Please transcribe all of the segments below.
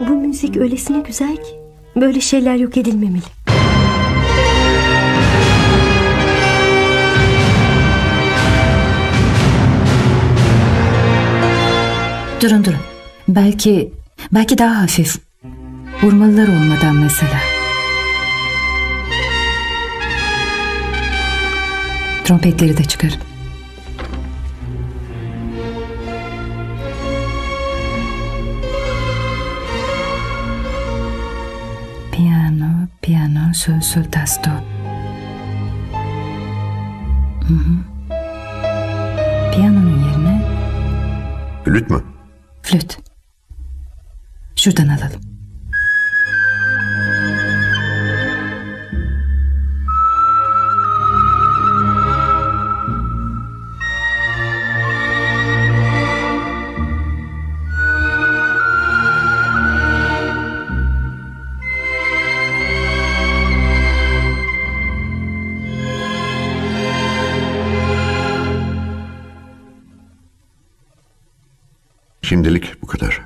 Bu müzik öylesine güzel ki böyle şeyler yok edilmemeli. Durun durun. Belki belki daha hafif. Vurmalılar olmadan mesela. Trompetleri de çıkarın. Piano, piano, sol, sol, tasto. Hı hı. Piyanonun yerine Flüt mü? flüt. Şuradan alalım. Şimdilik bu kadar.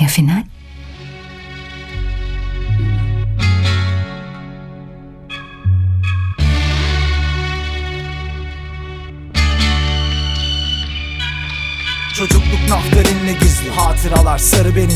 Ya final?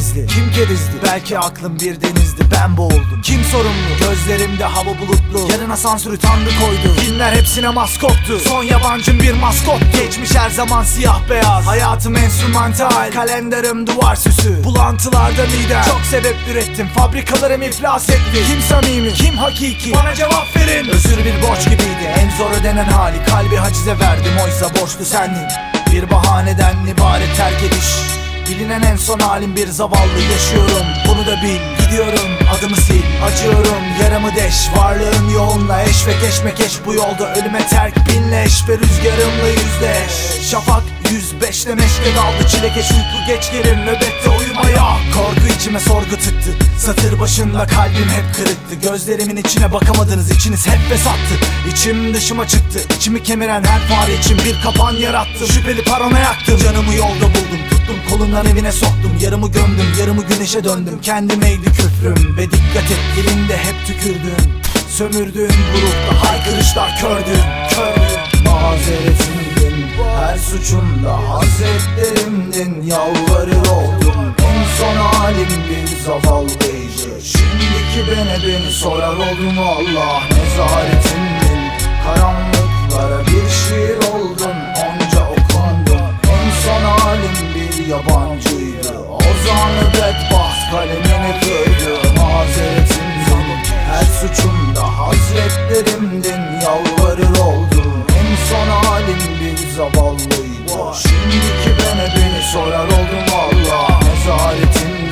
Sarı benizli Kim kerizdi? Belki aklım bir denizdi Ben boğuldum. Kim sorumlu? Gözlerimde hava bulutlu. Yarın asansörü tanrı koydu. Filmler hepsine maskottu? Son yabancım bir maskot. Geçmiş her zaman siyah beyaz. Hayatım enstrümantal. Kalenderim duvar süsü. Bulantılarda midem. Çok sebep ürettim Fabrikalarım iflas etti. Kim samimi? Kim hakiki? Bana cevap verin. Özür bir borç gibiydi. En zor ödenen hali. Kalbi hacize verdim oysa borçlu sendin bir bahaneden ibaret terk ediş Bilinen en son halim bir zavallı yaşıyorum. Bunu da bil gidiyorum. Adımı sil Acıyorum. Yaramı deş Varlığın yoğunla eş ve keşmekeş. Bu yolda ölüme terk binleş Ve rüzgarımla yüzleş. Şafak 105'te meşke daldı Çilekeş uyku geç gelir nöbette uyumaya Korku içime sorgu tıktı. Satır başında kalbim hep kırıktı. Gözlerimin içine bakamadınız. İçiniz hep fesattı İçim dışıma çıktı. İçimi kemiren her fare için bir kapan yarattım Şüpheli parona yaktım Canımı yolda buldum Tuttum kolundan evine soktum. Yarımı gömdüm yarımı güneşe döndüm. Kendimeydi küfrüm Ve dikkat et dilinde hep tükürdüm. Sömürdüğün bu ruhta haykırışlar kördün Kördün Mazeretimdin. Her suçumda Hazretlerimdin. Yalvarır oldum En son halim bir zavallıydı Şimdiki bene beni sorar oldum Allah Nezaretimdin karanlıklara bir şiir yabancıydı. Ozanı bedbaht kalemini kırdı Mazeretimdin her suçumda Hazretlerimdin yalvarır oldum En son halim bir zavallıydı. Şimdiki bene beni sorar oldum Allah Nezaretimdin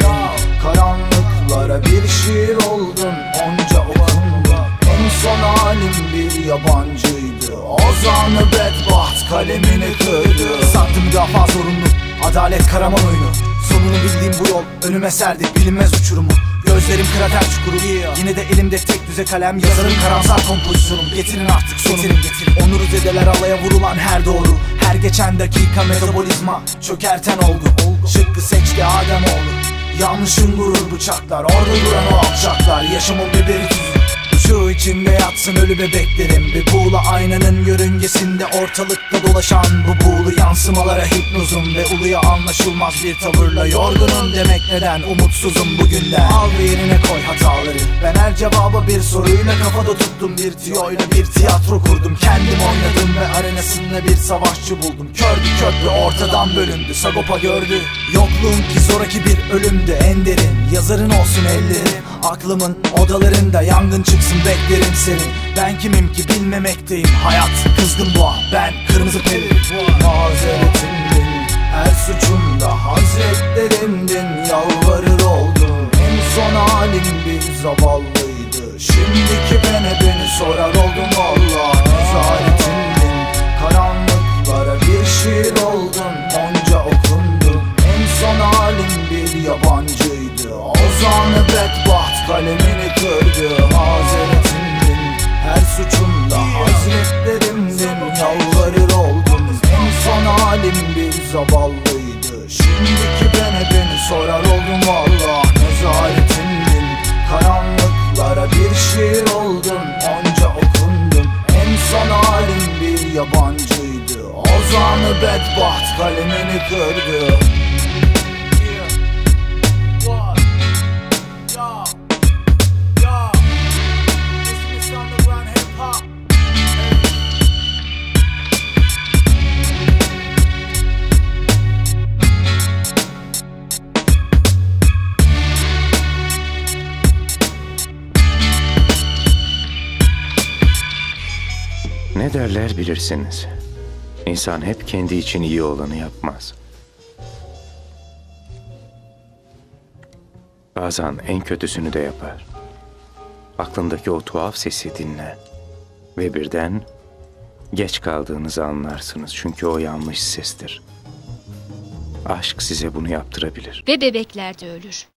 karanlıklara bir şiir oldun Onca okundum. En son halim bir yabancıydı. Ozanı bedbaht kalemini kırdı Sattı müdafaa zorunlu Adalet karaman oyunu. Sonunu bildiğim bu yol önüme serdi bilinmez uçurumu. Gözlerim krater çukuru Yine de elimde tek düze kalem Yazarım karamsar kompozisyonum. Getirin artık sonumu Getirin getirin. Onuru zedeler alaya vurulan her doğru. Her geçen dakika metabolizma Çökerten oldu Şıkkı seçti Ademoğlu Yanlışın gurur bıçaklar Orada duran o alçaklar. Yaşamın biberi tuzu şu içinde yatsın ölü bebeklerim Bir buğla aynanın yörüngesinde ortalıkta dolaşan Bu buğulu yansımalara hipnozum Ve uluya anlaşılmaz bir tavırla yorgunum demek neden umutsuzum bugünden? Al ve yerine koy hataları. Ben her cevaba bir soruyla kafada tuttum Bir tiyoyla bir tiyatro kurdum. Kendim oynadım ve arenasında bir savaşçı buldum. Kördü köprü ortadan bölündü. Sagopa gördü. Yokluğun ki zoraki bir ölümdü. En derin Yazarın olsun ellerim. Aklımın odalarında yangın çıksın beklerim seni. Ben kimim ki bilmemekteyim. Hayat kızgın boğa ben kırmızı peri. Mazeretimdin her suçumda Hazretlerimdin yalvarır oldum En son halim bir zavallıydı. Şimdiki bene beni sorar oldum Allah Nezaretimdin karanlıklara bir şiir oldun Onca okundum en son halim bir yabancıydı. Ozanı bedbaht kalemini kırdı suçumda. Hazretlerimden yalvarır oldum. En son halim bir zavallıydı. Şimdiki beni beni sorar oldum valla Nezaretindin karanlıklara bir şiir oldun. Onca okundum. En son halim bir yabancıydı. Ozanı bedbaht kalemini kırdı Derler bilirsiniz. İnsan hep kendi için iyi olanı yapmaz. Bazen en kötüsünü de yapar. Aklındaki o tuhaf sesi dinle. Ve birden geç kaldığınızı anlarsınız çünkü o yanlış sestir. Aşk size bunu yaptırabilir. Ve bebekler de ölür.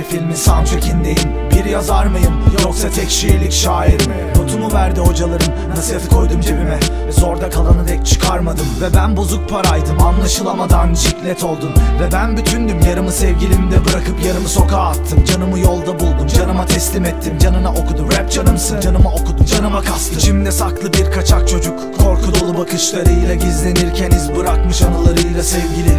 Bir filmin soundtrackindeyim. Bir yazar mıyım yoksa tek şiirlik şair mi? Notumu verdi hocalarım nasihatı koydum cebime. Ve zorda kalanı dek çıkarmadım. Ve ben bozuk paraydım anlaşılamadan ciklet oldun Ve ben bütündüm yarımı sevgilimde bırakıp yarımı sokağa attım. Canımı yolda buldum canıma teslim ettim. Canına okudu rap canımsın. Canıma okudum canıma kastım. İçimde saklı bir kaçak çocuk. Korku dolu bakışlarıyla gizlenirken iz bırakmış anılarıyla sevgili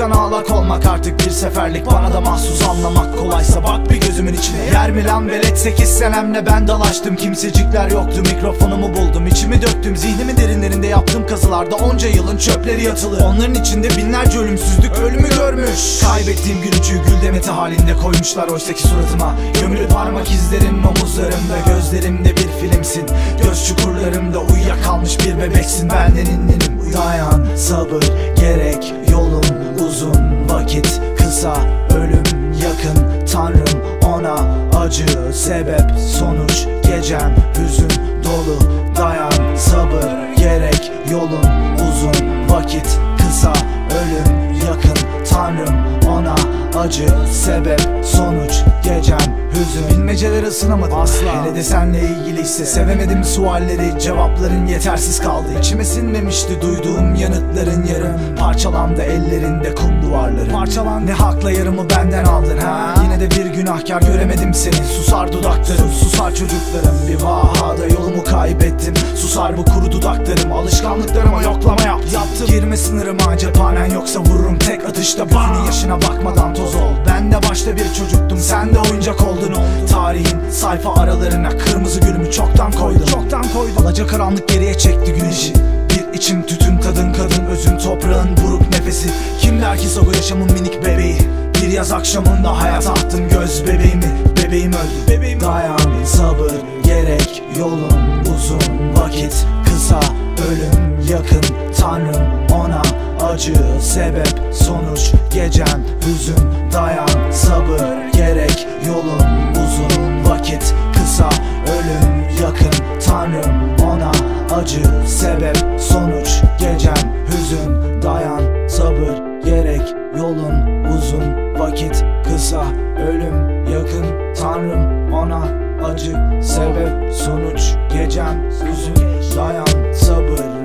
Mutluluktan ağlak olmak artık bir seferlik. Bana da mahsus anlamak kolaysa bak bir gözümün içine. Yer mi lan velet? 8 senemle ben dalaştım. Kimsecikler yoktu. Mikrofonumu buldum. İçimi döktüm. Zihnimin derinlerinde yaptığım kazılarda. Onca yılın çöpleri yatılı. Onların içinde binlerce ölümsüzlük ölümü görmüş. Kaybettiğim gülücüğü gül demeti halinde koymuşlar oysaki suratıma. Gömülü parmak izlerin omuzlarımda. Gözlerimde bir filmsin. Göz çukurlarımda uyuyakalmış bir bebeksin. Benden inlenim Dayan sabır gerek uzun vakit kısa ölüm yakın tanrım ona acı sebep sonuç gecem hüzün dolu dayan sabır gerek yolun uzun vakit kısa ölüm yakın tanrım ona acı sebep sonuç gecem hüzün. Bilmeceleri ısınamadım asla. Hele de senle ilgili ise sevemedim sualleri. Cevapların yetersiz kaldı. İçime sinmemişti duyduğum yanıtların yarım. Parçalandı ellerinde kum duvarları. Parçalan ne hakla yarımı benden aldın ha? Yine de bir günahkar göremedim seni. Susar dudaklarım susar çocuklarım. Bir vahada yolumu kaybettim. Susar bu kuru dudaklarım. Alışkanlıklarıma yoklama yap, yaptım. Girme sınırıma cephanen yoksa vururum. Tek atışta Bana yaşına bakmadan toz ol. Ben de başta bir çocuktum sen de oyuncak oldun Tarihin sayfa aralarına kırmızı gülümü çoktan koydum Çoktan koydum Alaca karanlık geriye çekti güneşi. Bir içim tütün tadın kadın özün toprağın buruk nefesi. Kim der ki Sogo yaşamın minik bebeği. Bir yaz akşamında hayat attım göz bebeğimi. Bebeğim öldü. Bebeğim. Dayan sabır gerek yolun uzun vakit. Kısa ölüm yakın tanrım ona acı sebep sonuç gecem hüzün dayan sabır gerek yolun uzun vakit kısa ölüm yakın tanrım ona acı sebep sonuç gecem hüzün dayan sabır gerek yolun uzun vakit kısa ölüm yakın tanrım ona acı sebep sonuç gecem hüzün dayan sabır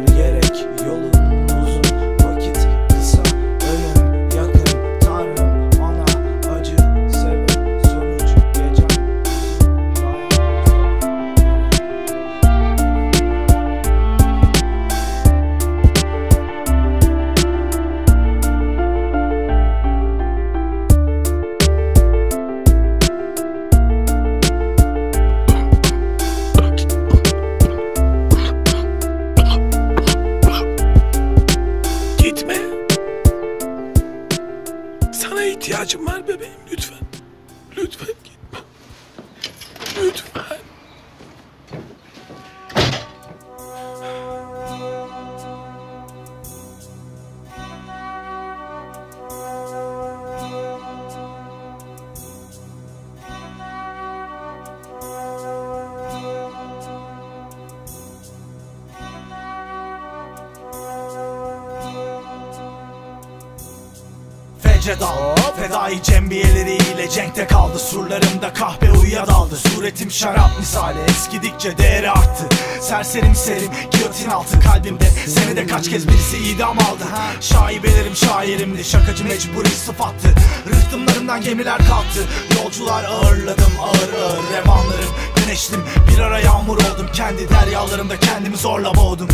Serserim serim. Giyotin altı kalbimde. Seni de kaç kez birisi idam aldı. Şaibelerim şairimdi. Şakacı mecburi sıfattı. Rıhtımlarımdan gemiler kalktı. Yolcular ağırladım ağır ağır revanlarım. Güneştim bir ara yağmur oldum. Kendi deryalarımda kendimi zorla boğdum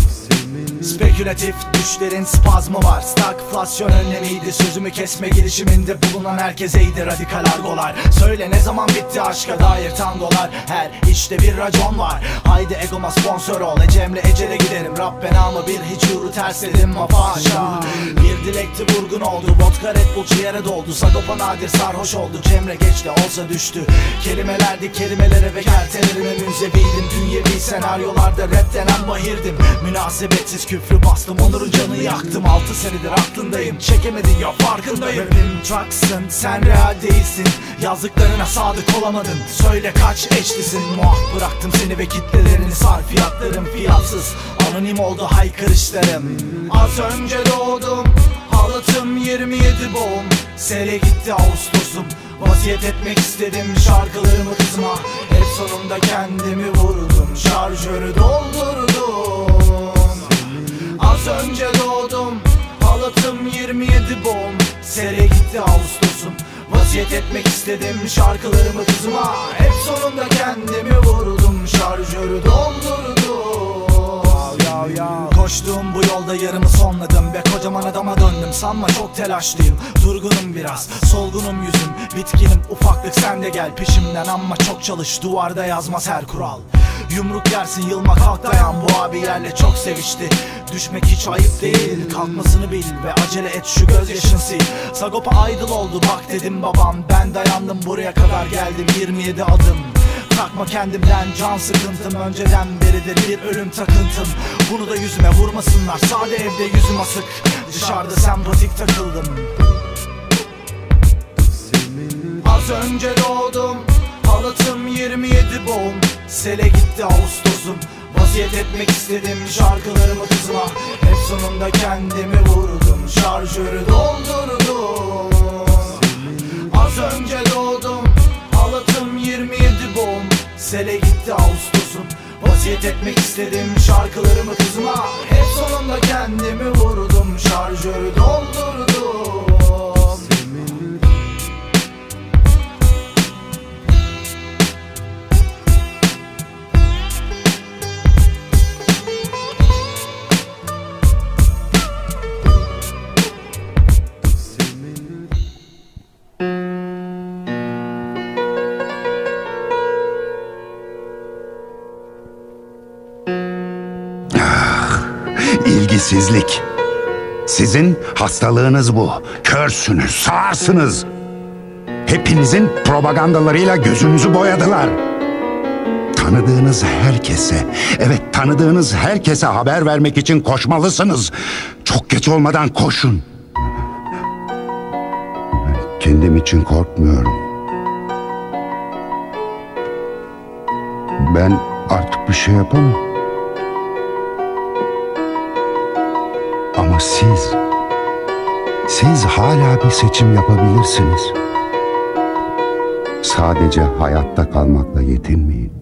Spekülatif düşlerin spazmı var. Stagflasyon önlemiydi. Sözümü kesme girişiminde bulunan herkeseydi radikal argolar. Söyle ne zaman bitti aşka dair tangolar. Her işte bir racon var. Haydi egoma sponsor ol. Ecemle ecele giderim. Rab benamı bir hiç yuru tersledim mafaşa Bir dilekti vurgun oldu. Vodka Red Bull ciğere doldu. Sagopa nadir sarhoş oldu. Cemre geç de olsa düştü. Kelimelerdi kelimelere ve kertelerime münzeviydim Dünyevi senaryolarda rap denen bahirdim. Münasebetsiz küfrü bastım Onur'un canı yaktım. Altı senedir aklındayım Çekemedin ya farkındayım. Rapim trucksın sen real değilsin. Yazdıklarına sadık olamadın Söyle kaç eşlisin. Muah bıraktım seni ve kitlelerini Sarfiyatlarım fiyatsız. Anonim oldu haykırışlarım. Az önce doğdum Halatım 27 boğum. Sele gitti Ağustos'um Vasiyet etmek istedim şarkılarımı kızma Hep sonunda kendimi vurdum Şarjörü doldurdum Vasiyet etmek istedim şarkılarımı kızıma. Hep sonunda kendimi vurdum Şarjörü doldurdum Koştuğum bu yolda yarımı sonladım Ve kocaman adama döndüm sanma çok telaşlıyım. Durgunum biraz solgunum yüzüm. Bitkinim ufaklık sen de gel peşimden. Ama çok çalış duvarda yazmaz her kural. Yumruk yersin yılma kalk dayan. Bu abilerle çok sevişti. Düşmek hiç ayıp değil. Kalkmasını bil ve acele et şu gözyaşın sil. Sagopa aydıl oldu bak dedim babam. Ben dayandım buraya kadar geldim. 27 adım Takma kendimden can sıkıntım. Önceden beridir bir ölüm takıntım. Bunu da yüzüme vurmasınlar. Sade evde yüzüm asık. Dışarıda sempatik takıldım. Az önce doğdum. Halatım 27 boğum. Sele gitti Ağustos'um. Vaziyet etmek istedim. Şarkılarımı kızıma. Hep sonunda kendimi vurdum. Şarjörü doldurdum. Az önce doğdum. Halatım 27 boğum Sele gitti Ağustos'um. Vaziyet etmek istedim şarkılarımı kızıma. Hep sonunda kendimi vurdum Şarjörü doldurdum İlgisizlik. Sizin hastalığınız bu. Körsünüz, sağırsınız. Hepinizin propagandalarıyla gözünüzü boyadılar. Tanıdığınız herkese, evet tanıdığınız herkese haber vermek için koşmalısınız. Çok geç olmadan koşun. Kendim için korkmuyorum. Ben artık bir şey yapamam. Siz, siz hala bir seçim yapabilirsiniz. Sadece hayatta kalmakla yetinmeyin.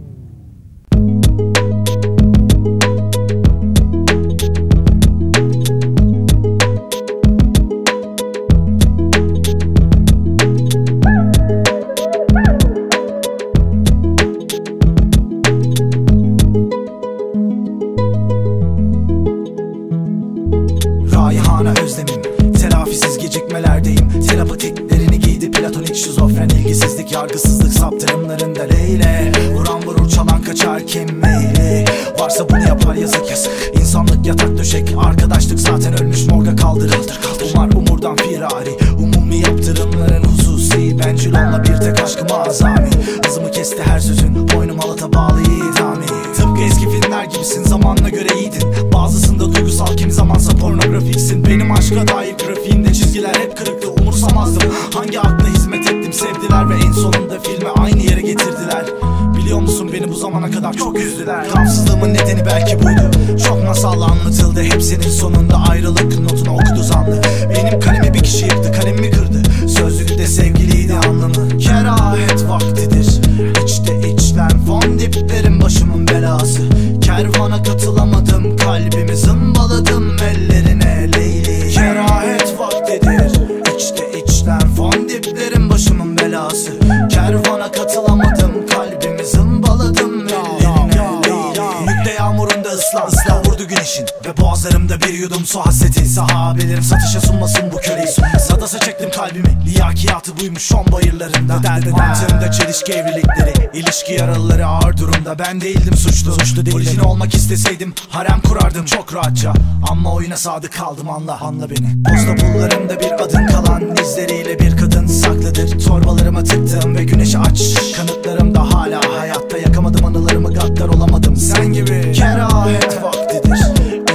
Olmak isteseydim harem kurardım çok rahatça. Ama oyuna sadık kaldım anla anla beni. Posta pullarımda bir adın kalan izleriyle bir kadın saklıdır. Torbalarıma tıktım ve güneşi aç. Kanıtlarımda hala hayatta yakamadım anılarımı gaddar olamadım. Sen gibi kerahet vaktidir.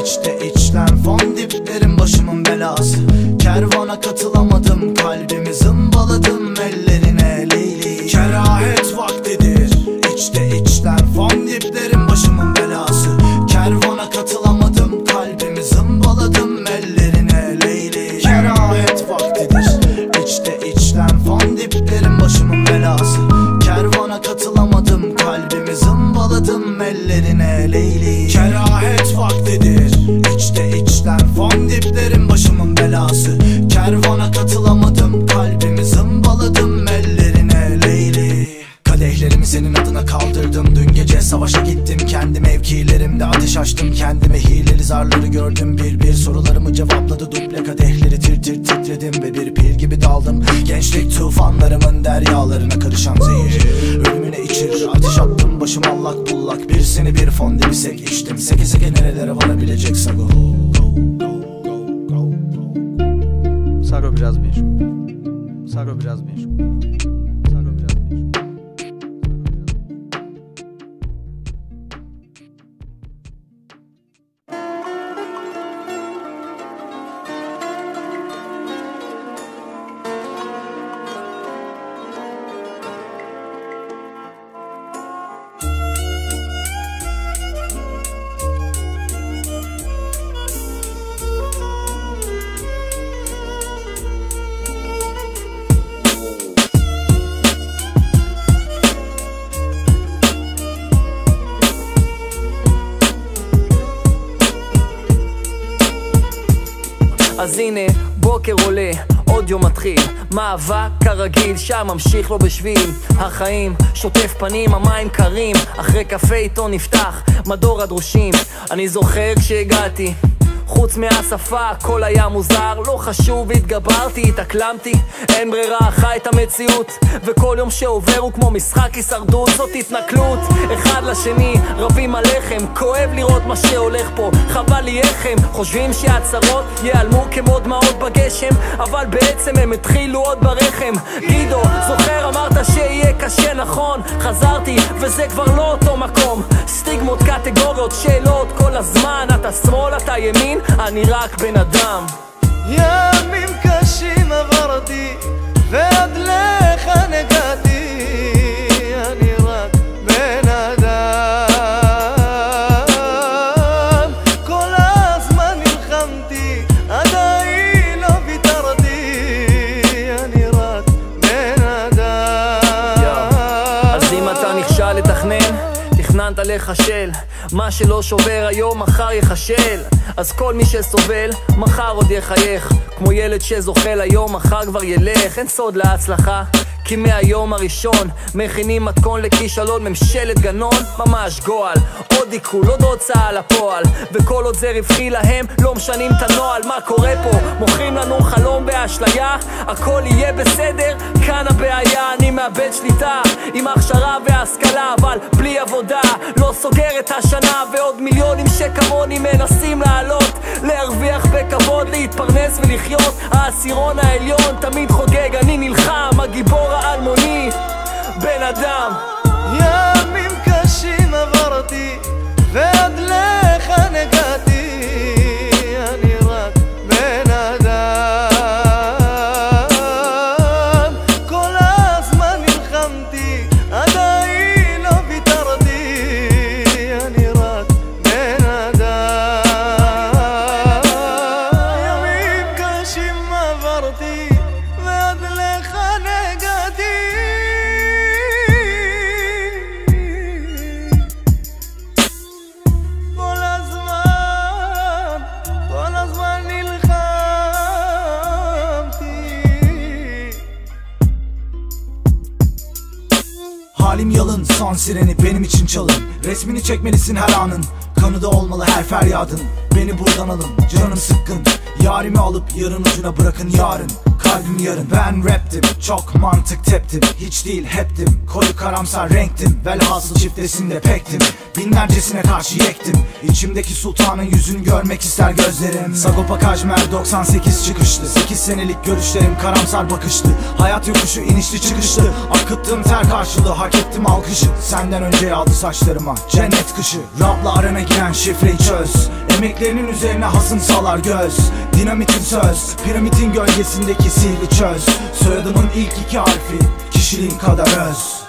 İçte içten fon diplerim başımın belası. Kervana katılamadım kalbimi zımbaladım ellerine. Leyli. Kerahet vaktidir. İçte içten fon diplerim מאבק כרגיל, שם ממשיך לו בשביל החיים, שוטף פנים, המים קרים אחרי קפה עיתון נפתח, מדור הדרושים. אני זוכר כשהגעתי חוץ מהשפה הכל היה מוזר, לא חשוב, התגברתי, התאקלמתי, אין ברירה, חי את המציאות. וכל יום שעובר הוא כמו משחק הישרדות, זאת התנכלות אחד לשני, רבים על לחם, כואב לראות מה שהולך פה, חבל לי איך הם חושבים שהצרות ייעלמו כמו דמעות בגשם, אבל בעצם הם התחילו עוד ברחם. גידו, זוכר אמרת שיהיה קשה נכון, חזרתי וזה כבר לא אותו מקום, סטיגמות, קטגוריות, שאלות כל הזמן, אתה שמאל, אתה ימין, אני רק בן אדם. ימים קשים עברתי, ועד לכאן הגעתי, אני רק בן אדם. כל הזמן נלחמתי, עדיין לא ויתרתי, אני רק בן אדם. אז אם אתה נכשל לתכנן, תכננת לחשל מה שלא שובר היום, מחר יחשל אז כל מי שסובל, מחר עוד יחייך. כמו ילד שזוחל היום, מחר כבר ילך. אין סוד להצלחה כי מהיום הראשון מכינים מתכון לכישלון ממשלת גנון ממש גועל. עוד עיכול, עוד הוצאה לפועל וכל עוד זה רווחי להם לא משנים את הנוהל. מה קורה פה? מוכרים לנו חלום באשליה? הכל יהיה בסדר? כאן הבעיה אני מאבד שליטה עם הכשרה והשכלה אבל בלי עבודה. לא סוגר את השנה ועוד מיליונים שכמוני מנסים לעלות. להרוויח בכבוד, להתפרנס ולחיות. העשירון העליון תמיד חוגג אני נלחם הגיבור האלמוני בן אדם. ימים קשים עברתי, ועד לכאן הגעתי, son sireni benim için çalın. Resmini çekmelisin her anın. Kanıda olmalı her feryadın. Beni buradan alın. Canım sıkkın Yarimi alıp yarın ucuna bırakın yarın. Kalbim yarın. Ben raptim. Çok mantık teptim. Hiç değil heptim. Koyu karamsar renktim. Velhasıl çiftesinde pektim. Binlercesine karşı yektim. İçimdeki sultanın yüzünü görmek ister gözlerim. Sagopa Kajmer 98 çıkışlı. 8 senelik görüşlerim karamsar bakıştı. Hayat yokuşu inişli çıkışlı. Akıttım ter karşılığı hak ettim alkışı. Senden önce yağdı saçlarıma. Cennet kışı. Rapla arana giren şifreyi çöz. Emeklerinin üzerine hasım salar göz Dinamitin söz Piramidin gölgesindeki sihri çöz. Soyadımın ilk iki harfi Kişiliğin kadar öz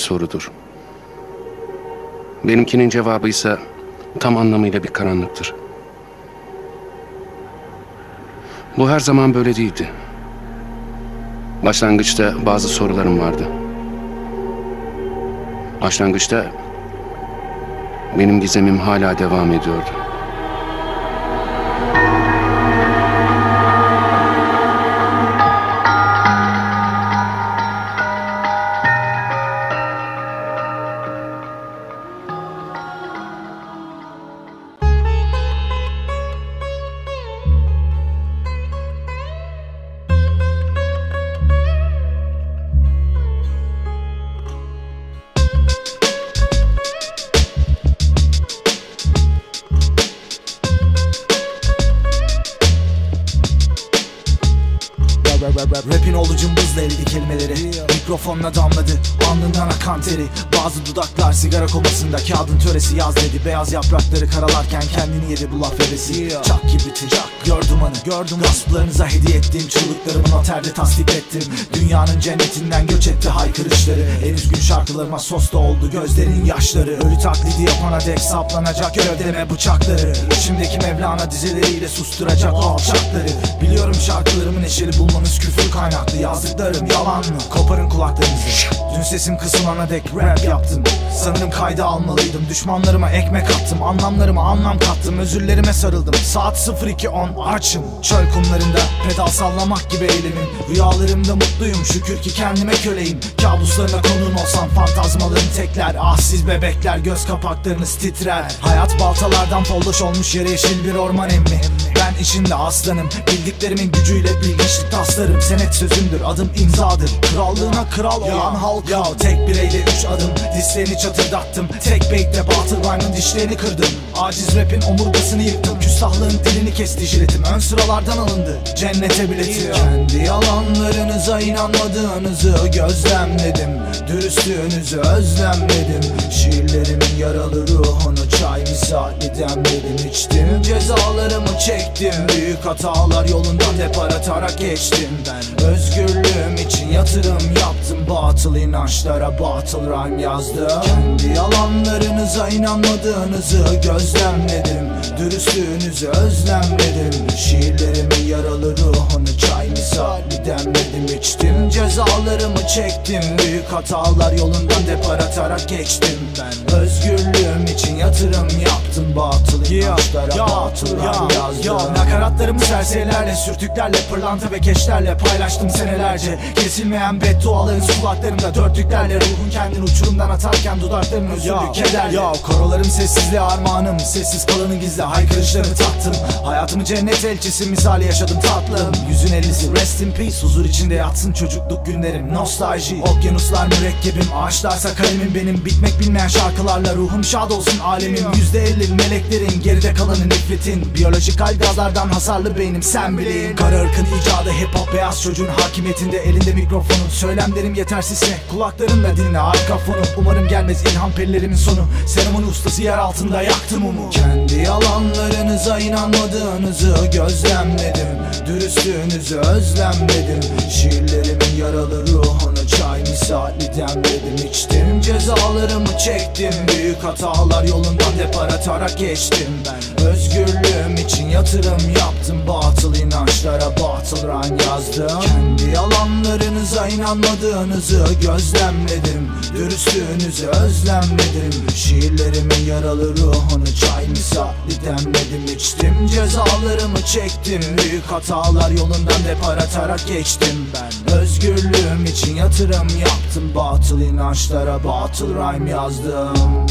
sorudur. Benimkinin cevabı ise tam anlamıyla bir karanlıktır. Bu her zaman böyle değildi. Başlangıçta bazı sorularım vardı. Başlangıçta benim gizemim hala devam ediyordu. Mikrofonla damladı. Alnından akan teri Bazı dudaklar sigara komasında kağıdın töresi yaz dedi. Beyaz yaprakları karalarken kendini yedi bu laf hevesi. Çak kibriti gördüm anı gördüm Gasplarınıza hediye ettiğim çığlıklarımı noterde tasdik ettim. Dünyanın cennetinden göç etti haykırışları. En üzgün şarkılarıma sos da oldu gözlerin yaşları. Ölü taklidi yapana dek saplanacak gövdeme bıçakları. İçimdeki Mevlana dizeleriyle susturacak o alçakları. Biliyorum şarkılarımı neşeli bulmanız küfür kaynaklı Yazdıklarım. Yalan mı? Koparın kulaklarınızı. Dün sesim kısılana dek rap yaptım Sanırım kayda almalıydım. Düşmanlarıma ekmek attım Anlamlarıma anlam kattım. Özürlerime sarıldım. Saat 02.10 açım. Çöl kumlarında pedal sallamak gibi eğilimim Rüyalarımda mutluyum şükür ki kendime köleyim. Kabuslarına konun olsam fantazmalarım tekler. Ah siz bebekler göz kapaklarınız titrer. Hayat baltalardan folloş olmuş yere yeşil bir orman emmi Ben içinde aslanım. Bildiklerimin gücüyle bilgiçlik taslarım. Senet sözümdür adım imzadır. Krallığına kral olan halk Ya. tek bireyle üç adım. Dislerini çatırdattım. Tek beytle batıl rhyme'ın dişlerini kırdım. Aciz rapin omurgasını yıktım. Küstahlığın dilini kesti jiletim. Ön sıralardan alındı. Cennete biletim Kendi yalanlarınıza inanmadığınızı gözlemledim. Dürüstlüğünüzü özlemledim. Şiirlerimin yaralı ruhunu çay misali demledim içtim Cezalarımı çektim Büyük hatalar yolundan depar atarak geçtim Ben. Özgürlüğüm için yatırım yaptım. Batıl inançlara batıl rhyme yazdım. Kendi yalanlarınıza inanmadığınızı gözlemledim Dürüstlüğünüzü özlemledim. Şiirlerimin yaralı ruhunu çay misali demledim. İçtim Cezalarımı çektim. Büyük hatalar yolundan depar atarak geçtim Ben. Özgürlüğüm için yatırım yaptım. Batıl inançlara batıl rhyme yazdım. Nakaratlarımı serserilerle sürtüklerle Pırlanta ve keşlerle paylaştım senelerce. Kesilmeyen bedduaların kulaklarımda dörtlüklerle Ruhun kendini uçurumdan atarken dudaklarım özürlü kederle. Ya korolarım sessizliğe armağanım. Sessiz kalanı gizli haykırışlarını tattım. Hayatımı cennet elçisi misali yaşadım tatlım. Yüzün ellisi rest in peace. Huzur içinde yatsın çocukluk günlerim. Nostalji okyanuslar mürekkebim. Ağaçlarsa kalemim benim. Bitmek bilmeyen şarkılarla ruhum şad olsun alemim Yüzde elli meleklerin geride kalanı nefretin. Biyolojik gazlardan hasarlı beynim sen bilin. Kara ırkın icadı hip hop beyaz çocuğun hakimiyetinde. Elinde mikrofonun söylemlerim yetersizse Kulaklarınla dinle arka fonu Umarım gelmez ilham perilerimin sonu. Serumun ustası yer altında yaktım umu. Kendi yalanlarınıza inanmadığınızı gözlemledim. Dürüstlüğünüzü özlemledim. Şiirlerimin yaralı ruhunu çay misali demledim İçtim cezalarımı çektim. Büyük hatalar yolundan depar atarak geçtim Ben. Özgürlüğüm için yatırım yaptım. Batıl inançlara batıl rhyme yazdım. Kendi yalanlarınıza inanmadığınızı gözlemledim. Dürüstlüğünüzü özlemledim. Şiirlerimin yaralı ruhunu çay misali demledim. İçtim cezalarımı çektim. Büyük hatalar yolundan depar atarak geçtim Ben. Özgürlüğüm için yatırım yaptım Yazdım Batıl inançlara batıl rhyme yazdım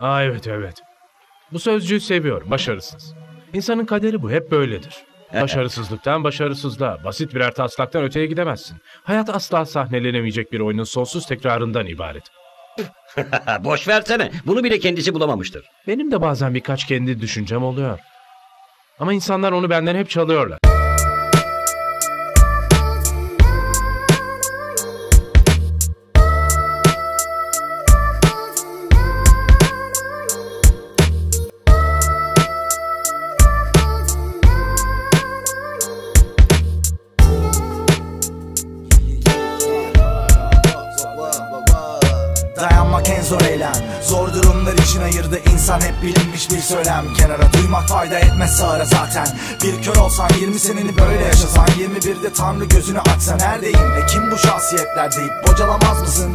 Aa evet evet. Bu sözcüğü seviyorum. Başarısız. İnsanın kaderi bu. Hep böyledir. Başarısızlıktan başarısızlığa, basit birer taslaktan öteye gidemezsin. Hayat asla sahnelenemeyecek bir oyunun sonsuz tekrarından ibaret. Boş versene. Bunu bile kendisi bulamamıştır. Benim de bazen birkaç kendi düşüncem oluyor. Ama insanlar onu benden hep çalıyorlar. Bilinmiş bir söylem. Kenara duymak fayda etmez sağıra zaten. Bir kör olsan 20 seneni böyle yaşasan 21'de tanrı gözünü açsa neredeyim? Ve kim bu şahsiyetler deyip bocalamaz mısın?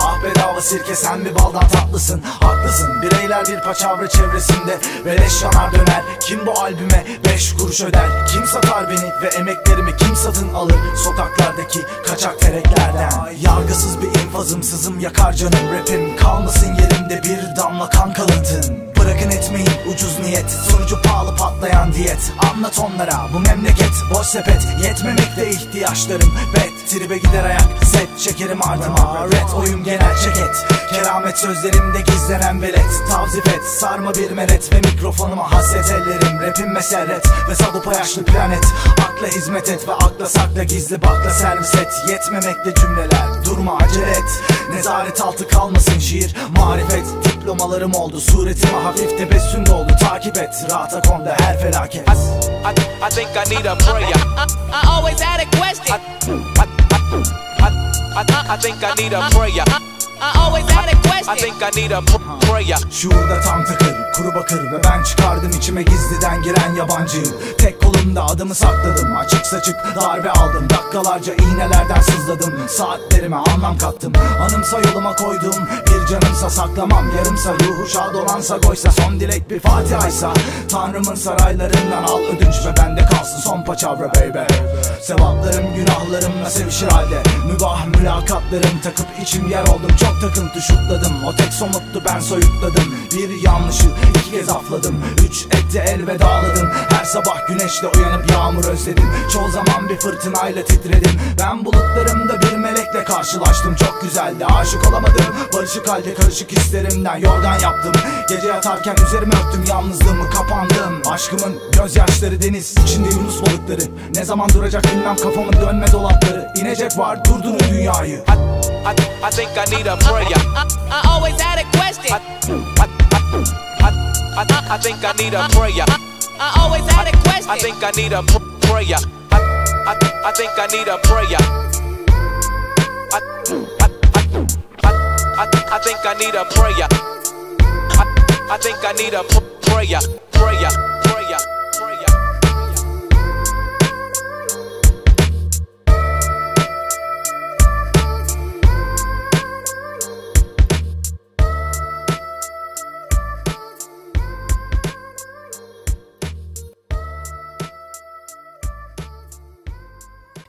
Ah bedava sirke sen bir baldan tatlısın. Haklısın bireyler bir paçavra çevresinde Beleş yanar döner. Kim bu albüme beş kuruş öder? Kim satar beni ve emeklerimi kim satın alır? Sokaklardaki kaçak tereklerden. Yargısız bir infazım sızım yakar canım. Rapim kalmasın yerimde bir damla kan kalıntın Bırakın etmeyin ucuz niyet. Sonucu pahalı patlayan diyet. Anlat onlara bu memleket boş sepet. Yetmemekte ihtiyaçlarım Bet tribe gider ayak Set çekerim ardıma. Red oyun genel çeket Keramet sözlerimde gizlenen velet. Tavzif et sarma bir meret Ve mikrofonuma hasret ellerim. Rapim meserret ve sagopa yaşlı planet. Akla hizmet et ve akla sakla Gizli bakla servis et. Yetmemekte cümleler Durma acele et. Nezaret altı kalmasın şiir Marifet. Diplomalarım oldu Suretime hafif tebessüm doldu Takip et rahata konda her felaket I, I think I need a prayer. I, I, I always had a question. I, I, I, I, I think I need a prayer. I, always had a question. I think I need a pr- prayer. Şurada tam takır, kuru bakır ve ben çıkardım içime gizliden giren yabancı Tek kolumda adımı sakladım, açık saçık darbe aldım. Dakikalarca iğnelerden sızladım, saatlerime anlam kattım. Anımsa yoluma koydum, bir canımsa saklamam. Yarımsa ruhu şad olansa koysa son dilek bir fatihaysa. Tanrımın saraylarından al ödünç ve bende kalsın son paçavra baby. Sevaplarım günahlarımla sevişir halde. Mübah mülakatlarım takıp içim yer oldum Çok takıntı şutladım o tek somuttu ben soyutladım. Bir yanlışı iki kez afladım Üç etti elvedaladım Her sabah güneşle uyanıp yağmur özledim. Çoğu zaman bir fırtınayla titredim. Ben bulutlarımda bir melekle karşılaştım. Çok güzeldi aşık olamadım. Barışık halde karışık hislerimden yorgan yaptım. Gece yatarken üzerime örttüm yalnızlığımı kapandım. Aşkımın gözyaşları deniz içinde yunus balıkları. Ne zaman duracak bilmem kafamın dönme dolapları. İnecek var durdurun dünyayı. I, I, I think I need a prayer. I, I, I always had a question. I, I, I, I, think I need a prayer. I, always had a question. I think I need a prayer. I, I, I think I need a prayer. I, I, I, I, think I need a prayer. I, I think I need a prayer, prayer,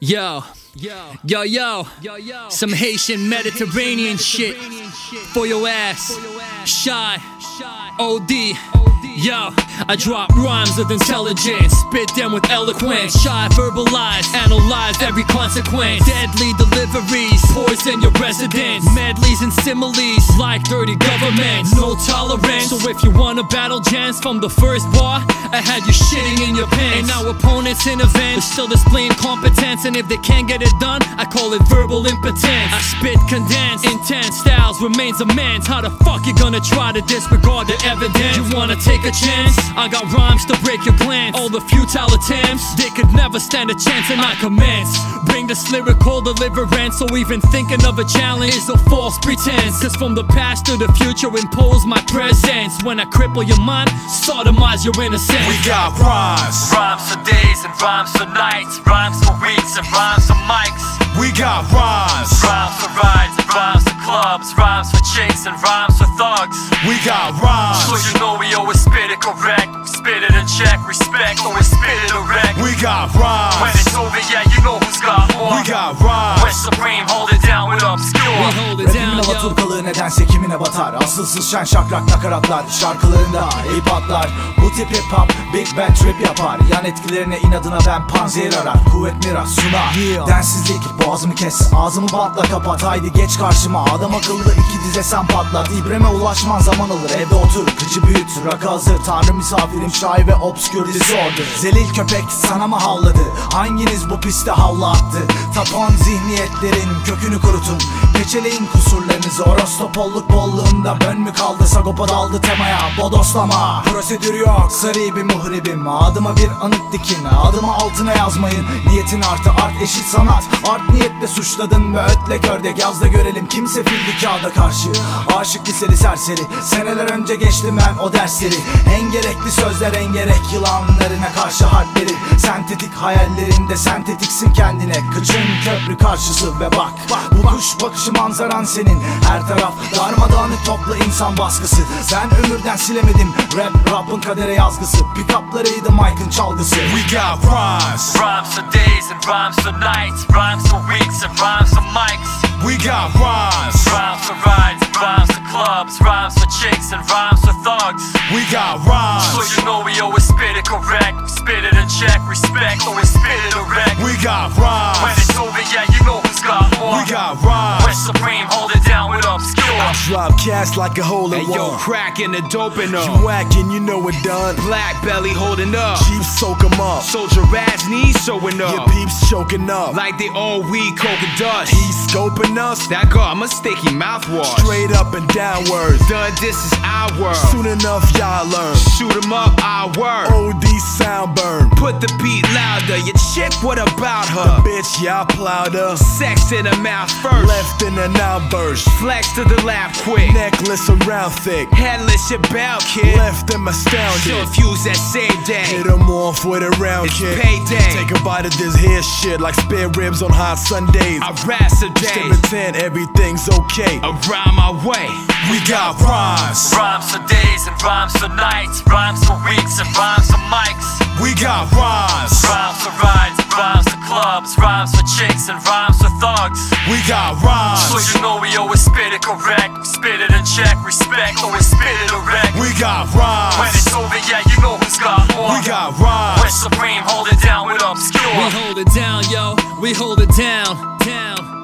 Yo. Yo, yo, yo, yo, yo. some Haitian Mediterranean, Mediterranean shit. shit for your ass. For your ass. Shy, Shy. OD. OD, yo. I drop rhymes with intelligence, spit them with eloquence. Shy, verbalize, analyze every consequence. Deadly deliveries, poison your residence. Medleys and similes, like dirty governments. No tolerance. So if you want to battle chance from the first bar, I had you shitting in your pants. And now opponents in events, still displaying competence. And if they can't get it done, I call it verbal impotence. I spit condensed, intense styles remains immense. How the fuck you gonna try to disregard the evidence? You wanna take a chance? I got rhymes to break your plans. All the futile attempts, they could never stand a chance, and I commence. Bring this lyrical deliverance, so even thinking of a challenge is a false pretense. Cause from the past to the future, impose my presence. When I cripple your mind, sodomize your innocence. We got rhymes. Rhymes for days and rhymes for nights, rhymes for weeks and rhymes for mics. We got rhymes. Rhymes for rides and rhymes for clubs, rhymes for chicks and rhymes for thugs. We got rhymes. So you know we always spit it correct, spit it in check, respect, always spit it erect. We got rhymes. When it's over, yeah, you know who's got more. We got rhymes. When supreme, hold it down with obscure. We hold it down, yo. batırkalığı nedense kimine batar Asılsız şen şakrak nakaratlar Şarkılarında iyi patlar Bu tip hip hop big bad trip yapar Yan etkilerine inadına ben panzehir arar Kuvvet miras sunar Densizlik boğazımı kes Ağzımı bantla kapat haydi geç karşıma Adam akıllı iki dize sen patlat. İbreme ulaşman zaman alır. Evde otur Kıcı büyüt rakı hazır. Tanrı misafirim şair ve obskür disorder Zelil köpek sana mı havladı? Hanginiz bu piste havla attı? Tapon zihniyetlerin kökünü kurutun. Peçeleyin kusurlarınızı. Orostopolluk bolluğunda Bön mü kaldı? Sagopa daldı temaya Bodoslama. Prosedür yok Sarı bir muhribim. Adıma bir anıt dikin Adımı altına yazmayın. Niyetin artı art eşit sanat. Art niyetle suçladın ve ötle kördek. Yazda görelim kimse fildi kağıda karşı. Aşık liseli serseri. Seneler önce geçtim ben o dersleri. En gerekli sözler en gerek yılanlarına karşı harpleri. Sentetik hayallerinde sentetiksin kendine. Kıçın köprü karşısı ve bak Bu kuş bakışı manzaran senin. Her taraf darmadağınık toplu insan baskısı. Ben ömürden silemedim Rap rapın kadere yazgısı. Pickuplarıydı Mike'ın çalgısı. We got rhymes. Rhymes for and rhymes for nights, rhymes for weeks and rhymes for mics. We got rhymes Rhymes for rides, rhymes for clubs, rhymes for chicks and rhymes for thugs. We got rhymes So you know we always spit it correct, spit it in check, respect, always spit it erect. We got rhymes, When it's over, yeah, you know got more. We got rhymes supreme, hold it down with obscure. Drop cash like a hole in Hey yo, one. cracking the dope in You whacking, you know it done. Black belly holding up. Cheap soak 'em up. Soldier ass knees showing up. Your peeps choking up. Like they all weed, coke and dust. He's scoping us. That girl, I'm a sticky mouthwash. Straight up and downwards. Done, this is our world. Soon enough, y'all learn. Shoot 'em up, our word. OD sound burn. Put the beat louder. Your chick, what about her? The bitch, y'all plowed her. Sex in the mouth first. Left in an outburst. Flex to the lap quick. Necklace around thick. Headless your bell, kid. Left them astounded. She'll fuse that same day. Hit 'em off with a round It's kick. payday. Take a bite of this here shit like spare ribs on hot Sundays. I ras a day. Step pretend everything's okay. Around my way. We got rhymes Rhymes for days and rhymes for nights, rhymes for weeks and rhymes for mics. We got rhymes Rhymes for rides, rhymes for clubs, rhymes for chicks and rhymes for thugs. We got rhymes. So you know we always spit it correct, spit it in check, respect, always spit it erect. We got rhymes. When it's over, yeah, you know who's got more. We got When rhymes supreme, hold it down with obscure. We hold it down, yo. We hold it down, down,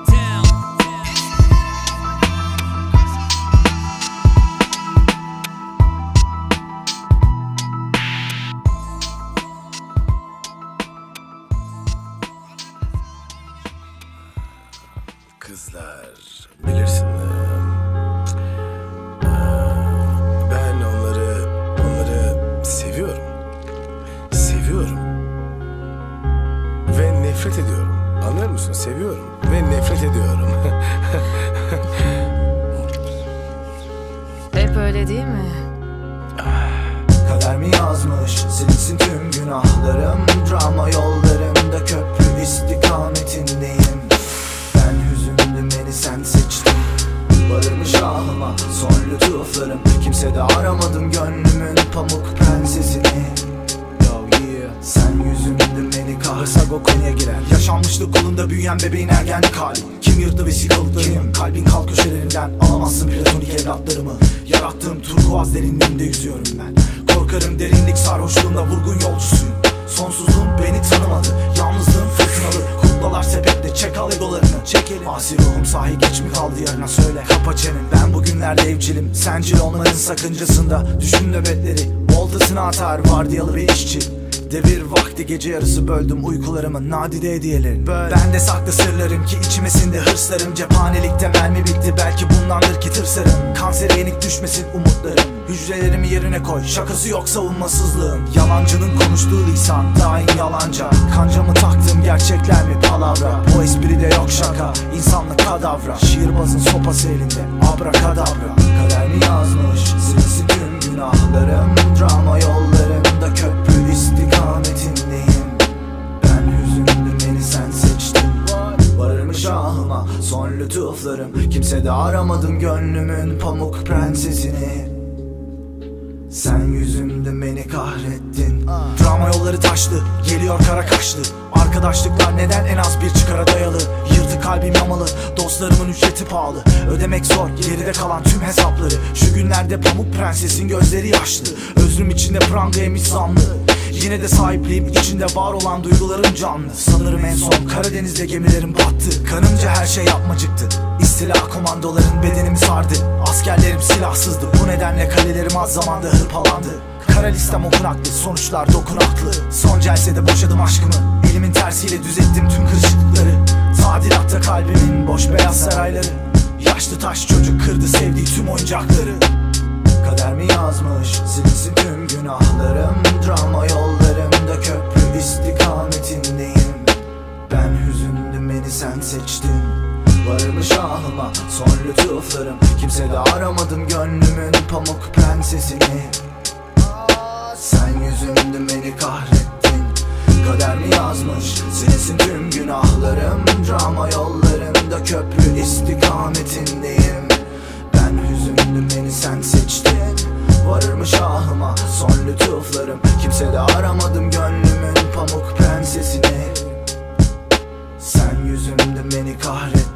down. Gece yarısı böldüm uykularımın nadide hediyelerini Ben de saklı sırlarım ki içime sindi hırslarım. Cephanelikte mermi bitti belki bundandır ki tırsarım. Kansere yenik düşmesin umutlarım. Hücrelerimi yerine koy şakası yok savunmasızlığım. Yalancının konuştuğu lisan daim yalanca. Kancamı taktığım gerçekler mi palavra? Bu espride yok şaka insanlık kadavra. Şiirbazın sopası elinde abrakadabra. Kader mi yazmış silsin tüm günahlarım Kimse de aramadım gönlümün pamuk prensesini. Sen yüzümde beni kahrettin. Drama yolları taşlı, geliyor kara kaşlı. Arkadaşlıklar neden en az bir çıkara dayalı? Yırtık kalbim yamalı, dostlarımın ücreti pahalı. Ödemek zor, geride kalan tüm hesapları. Şu günlerde pamuk prensesin gözleri yaşlı. Özrüm içinde pranga yemiş zanlı Yine de sahipliğim içinde var olan duygularım canlı. Sanırım en son Karadeniz'de gemilerim battı. Kanımca her şey yapmacıktı İstila komandoların bedenimi sardı. Askerlerim silahsızdı. Bu nedenle kalelerim az zamanda hırpalandı. Kara listem okunaklı sonuçlar dokunaklı. Son celsede boşadım aşkımı. Elimin tersiyle düzelttim tüm kırışıklıkları. Tadilatta kalbimin boş beyaz sarayları. Yaşlı taş çocuk kırdı sevdiği tüm oyuncakları. Kader mi yazmış silinsin tüm günahlarım. Drama yollarımda köprü istikametindeyim. Ben hüzünlü beni sen seçtin Varmış ahıma son lütuflarım. Kimse de aramadım gönlümün pamuk prensesini. Sen yüzümdün beni kahrettin. Kader mi yazmış? Silinsin tüm günahlarım. Drama yollarında köprü istikametindeyim. Ben hüzünlü beni sen seçtin. Varırmış ahıma son lütuflarım. Kimse de aramadım gönlümün pamuk prensesini. Sen yüzümde beni kahrettin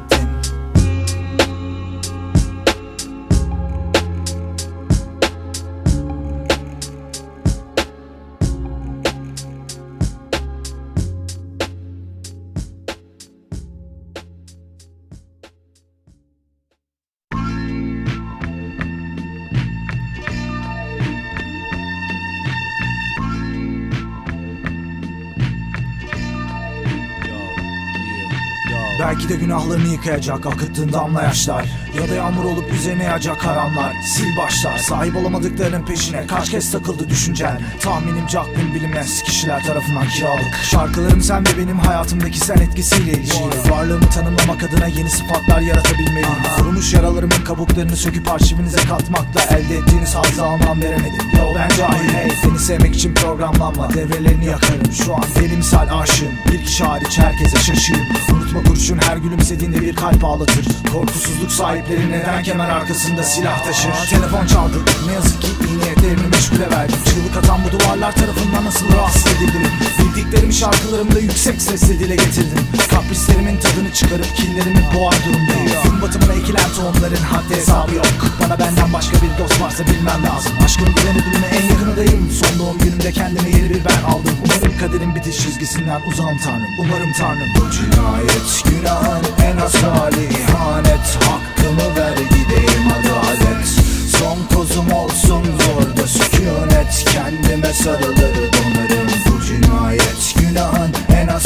günahlarını yıkayacak akıttığın damla yaşlar Ya da yağmur olup üzerine yağacak karanlar? Sil başlar sahip olamadıklarının peşine Kaç kez takıldı düşüncen? Tahminimce aklım bilinmez kişiler tarafından kiralık. Şarkılarım sen ve benim hayatımdaki sen etkisiyle ilişkili. Varlığımı tanımlamak adına yeni sıfatlar yaratabilmeliyim. Kurumuş yaralarımın kabuklarını söküp arşivinize katmakla Elde ettiğiniz hazzı almam veremedim. Yo ben cahil. Hey Seni sevmek için programlanma. Devrelerini yakarım. Şu an deli misal aşığım. Bir kişi hariç herkese şaşığım Unutma kurşun her gülümsediğinde bir kalp ağlatır. Korkusuzluk sahipleri neden kemer arkasında silah taşır? Telefon çaldı ne yazık ki iyi niyetlerini meşgule verdim Çığlık atan bu duvarlar tarafından nasıl rahatsız edildim? Bildiklerimi şarkılarımda yüksek sesle dile getirdim. Kaprislerimin tadını çıkarıp killerimi boğar durumdayım. Gün batımına ekilen tohumların haddi hesabı yok. Bana benden başka bir dost varsa bilmem lazım. Aşkın bilen ödülüme en yakınındayım Son doğum günümde kendime yeni bir ben aldım. Umarım kaderin bitiş çizgisinden uzağım tanrım. Umarım tanrım. Bu cinayet günahın en az hali. İhanet Hakkımı ver gideyim adalet Son kozum olsun zorda sükunet Kendime sarılır donarım Bu cinayet. Günahın en az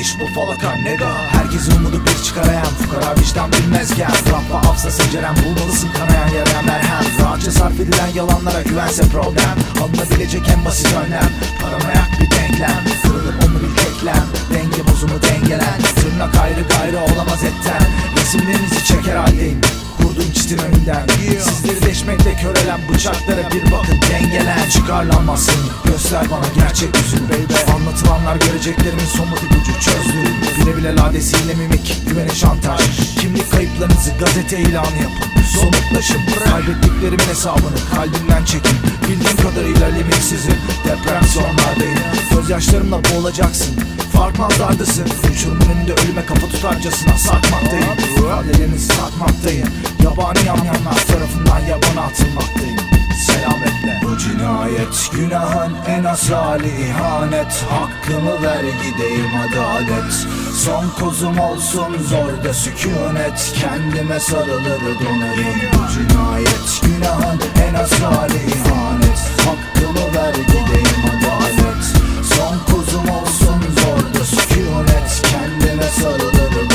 marazlı ne iş bu falaka nega Herkesin umudu bir çıkarayan Fukara vicdan bilmezgen Rappa hafıza sencerem bulmalısın kanayan yarayan merhem. Rahatça sarf edilen yalanlara güvense problem. Alınabilecek en basit önlem Paranoyak bir denklem. Kırılır omurilik eklem Denge bozumu dengelen. Tırnak ayrı gayrı olamaz etten. Resimlerinizi çeker haldeyim Kurdum çitin önünden Sizleri deşmekle körelen bıçaklara bir bakın dengelen Çıkarlanmazsın göster bana gerçek yüzünü. Baby Anlatılanlar göreceklerimin somut ipucu çözdüm Bile bile ladesiyle mimik güvene şantaj. Kimlik kayıplarınızı gazete ilanı yapın. Somutlaşın kaybettiklerimin hesabını kalbimden çekin. Bildiğim kadarıyla limitsizim depresyonlardayım Gözyaşlarımla boğulacaksın Farkmazlardasın Uçurumun önünde ölüme kafa tutarcasına sarkmaktayım. İfadelerinizi satmaktayım Yabani yamyamlar tarafından yabana atılmaktayım. Selametle. Bu cinayet günahın en asali ihanet. Hakkımı ver gideyim adalet. Son kozum olsun zor da sükunet. Kendime sarılır donarım Bu cinayet günahın en asali ihanet. Hakkımı ver gideyim adalet sükunet Kendime sarılır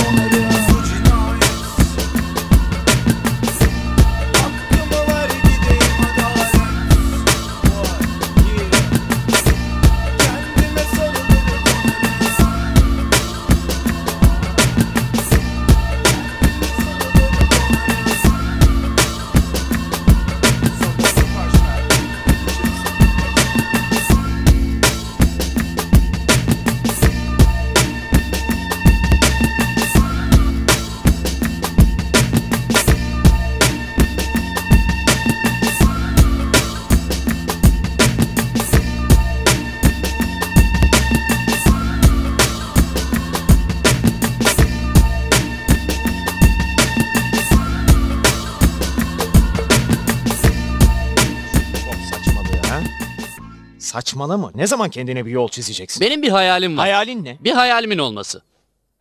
Saçmalama. Ne zaman kendine bir yol çizeceksin? Benim bir hayalim var. Hayalin ne? Bir hayalimin olması.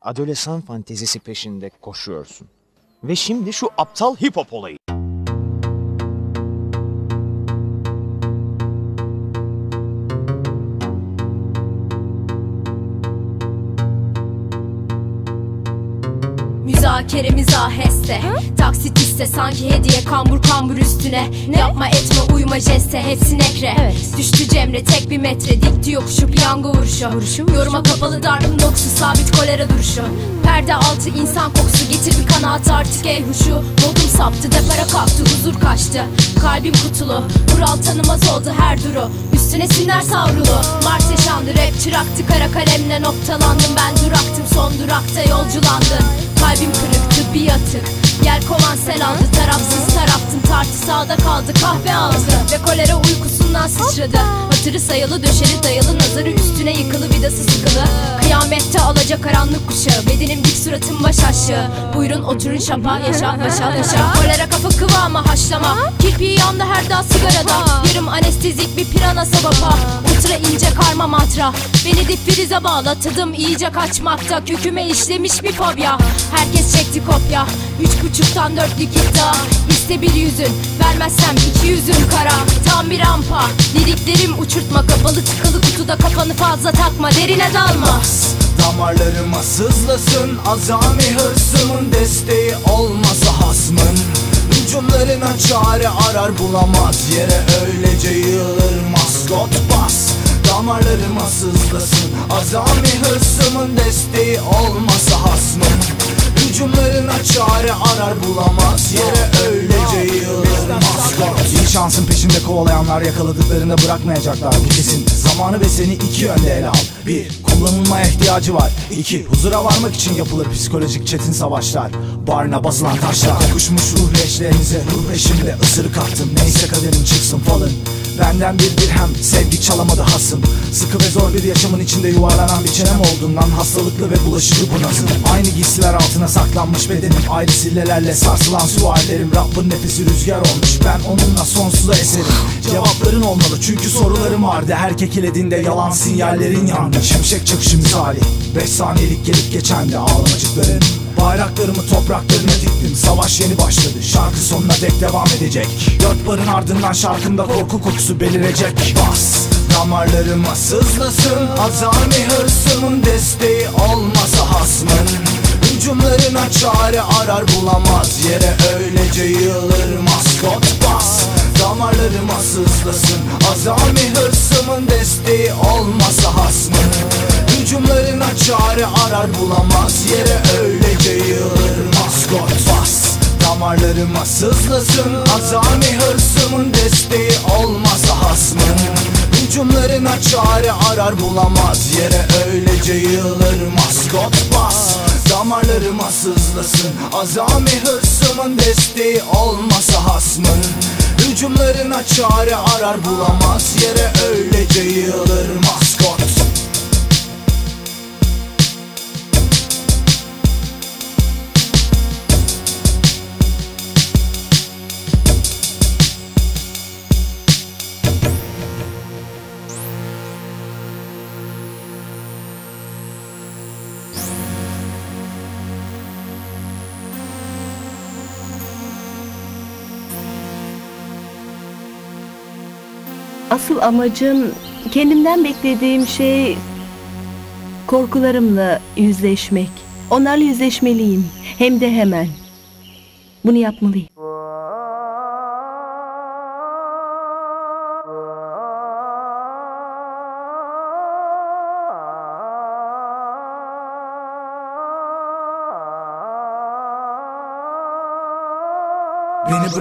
Adolesan fantezisi peşinde koşuyorsun. Ve şimdi şu aptal hip hop olayı. Müzakere mizaheste Taksit iste sanki hediye kambur kambur üstüne. Yapma etme uyma jeste hepsi nekre. Düştü Cemre tek bir metre. Dikti yokuşu piyango vuruşu. Yoruma kapalı dargın dokusu sabit kolera duruşu. Perde altı insan kokusu getir bir kanaat artık ey huşu. Modum saptı depara kalktı huzur kaçtı. Kalbim kutulu Kural tanımaz oldu her duru. Üstüne sinler savrulu. Mart yaşandı rap çıraktı kara kalemle noktalandım. Ben duraktım son durakta yolculandın Kalbim kırıktı bir atık. Yer kovan sel aldı tarafsız taraftın Tartı sağda kaldı kahve aldı. Ve kolera uykusundan sıçradı Hatırı sayalı döşeli dayalı Nazarı üstüne yıkılı vidası sıkılı. Kıyamette alaca karanlık kuşağı Bedenim dik suratım baş aşağı. Buyurun oturun şapa yaşa başa yaşa Kolera kafa kıvama haşlama. Kirpiği yandı her dağ sigarada. Yarım anestezik bir pirana sabapa. Ultra ince karma matra. Beni dip frize bağla tadım iyice kaçmakta. Köküme işlemiş bir fobya. Herkes çekti kopya. Üç buçuktan dörtlük iddia İste bir yüzün Vermezsem iki yüzün kara. Tam bir rampa Liriklerim uçurtma. Kapalı tıkalı kutuda kafanı fazla takma derine dalma. Damarlarıma sızlasın Azami hırsımın desteği olmasa hasmın Hücumlarına çare arar bulamaz. Yere öylece yığılır maskot bas Damarlarıma sızlasın Azami hırsımın desteği olmasa hasmın Hücumlarına çare arar bulamaz. Yere öylece maskot İyi şansın peşinde kovalayanlar yakaladıklarında bırakmayacaklar Bu kesin. Zamanı ve seni iki yönde ele al. Bir, kullanılmaya ihtiyacı var. İki, huzura varmak için yapılır psikolojik çetin savaşlar. Barına basılan taşlar. Kokuşmuş ruh leşlerinize ruh peşimde ısırık attım Neyse kaderim çıksın falın Benden bir dirhem sevgi çalamadı hasım. Sıkı ve zor bir yaşamın içinde yuvarlanan bir çenem oldum lan. Hastalıklı ve bulaşıcı bu nazım Aynı giysiler altına saklanmış bedenim. Ayrı sillelerle sarsılan suallerim. Rabbin nefesi rüzgar olmuş. Ben onunla sonsuza eserim. Cevapların olmalı çünkü sorularım vardı. Her kekelediğinde yalan sinyallerin yandı. Şimşek çakışı misali. Beş saniyelik gelip geçen de ağlamacıkların Bayraklarımı topraklarına diktim. Savaş yeni başladı. Şarkı sonuna dek devam edecek. Dört barın ardından şarkımda korku kokusu belirecek. Bas. Damarlarıma sızlasın Azami hırsımın desteği olmasa hasmın. Hücumlarına çare arar bulamaz. Yere öylece yığılır maskot. Bas. Damarlarıma sızlasın Azami hırsımın desteği olmasa hasmın Hücumlarına çare arar bulamaz. Yere öylece yığılır maskot. Bas. Damarlarıma sızlasın Azami hırsımın desteği olmasa hasmın. Hücumlarına çare arar bulamaz. Yere öylece yığılır maskot. Bas. Damarlarıma sızlasın Azami hırsımın desteği olmasa hasmın. Hücumlarına çare arar bulamaz. Yere öylece yığılır maskot Asıl amacım kendimden beklediğim şey korkularımla yüzleşmek. Onlarla yüzleşmeliyim. Hem de hemen. Bunu yapmalıyım.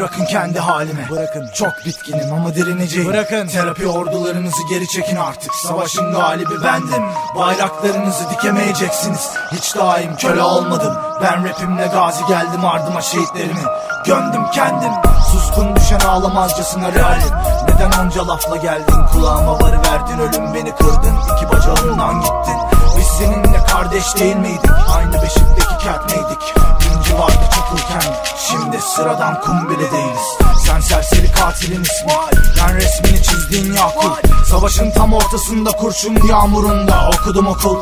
Bırakın kendi halime Bırakın. Çok bitkinim ama direneceğim. Bırakın. Terapi ordularınızı geri çekin artık. Savaşın galibi bendim. Bayraklarınızı dikemeyeceksiniz. Hiç daim köle olmadım. Ben rapimle gazi geldim ardıma şehitlerimi Gömdüm kendim. Suskun düşen ağlamazcasına realim. Neden onca lafla geldin? Kulağıma varıverdin Ölüm beni kırdın. İki bacağımdan gittin kardeş değil miydik? Aynı beşikteki kert miydik? Bin civarda çakılken Şimdi sıradan kum bile değiliz. Sen serseri katilin ismi. Ben resmini çizdiğin Yakup. Savaşın tam ortasında kurşun yağmurunda okudum okul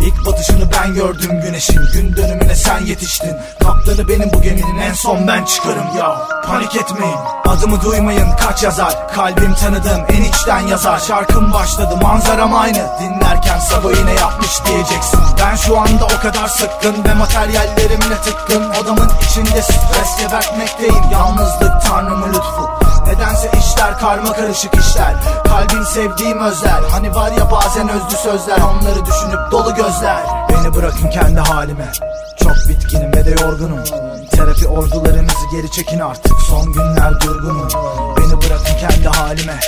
İlk batışını ben gördüm güneşin. Gün dönümüne sen yetiştin. Kaptanı benim bu geminin. En son ben çıkarım. Ya Panik etmeyin. Adımı duymayın. Kaç yazar? Kalbim tanıdığım en içten yazar. Şarkım başladı. Manzaram aynı. Dinlerken sabah yine yapmış diyeceksin. Ben şu anda o kadar sıkkın Ve materyallerimle tıkkın. Odamın içinde stres gebertmekteyim. Yalnızlık tanrımın lütfu Nedense işler karma karışık işler. Kalbin sevdiğim özler. Hani var ya bazen özlü sözler. Onları düşünüp dolu gözler. Beni bırakın kendi halime. Çok bitkinim ve de yorgunum. Terapi ordularınızı geri çekin artık. Son günler durgunum. Beni bırakın kendi halime.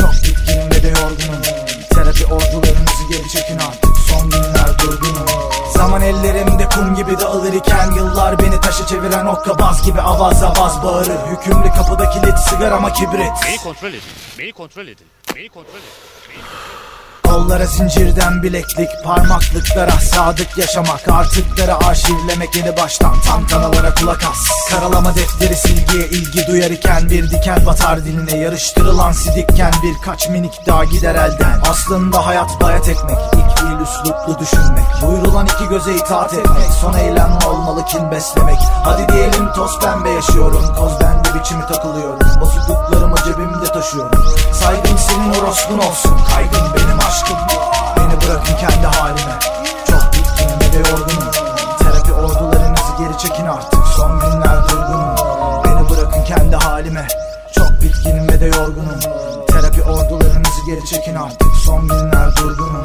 Çok bitkinim ve de yorgunum. Terapi ordularınızı geri çekin artık. Son günler durgunum Zaman ellerimde kum gibi dağılır iken Yıllar beni taşı çeviren okkabaz gibi avaz avaz bağırır Hükümlü kapıda kilit sigarama kibrit Beni kontrol edin. Beni kontrol edin. Beni kontrol edin. Kollara zincirden bileklik Parmaklıklara sadık yaşamak Artıkları arşivlemek yeni baştan Tam kanalara kulak as. Karalama defteri silgiye ilgi duyar iken Bir diken batar diline Yarıştırılan sidikken Birkaç minik daha gider elden. Aslında hayat bayat etmek İlk fiil üsluplu düşünmek Buyurulan iki göze itaat etmek Son eylem olmalı kin beslemek. Hadi diyelim toz pembe yaşıyorum Koz bende biçimi takılıyorum. Bozukluklarımı cebimde taşıyorum. Saygım senin orospun olsun Kaygın benim aşkım Beni bırakın kendi halime. Çok bitkinim ve de yorgunum. Terapi ordularınızı geri çekin artık? Son günler durgunum. Beni bırakın kendi halime. Çok bitkinim ve de yorgunum. Terapi ordularınızı geri çekin artık? Son günler durgunum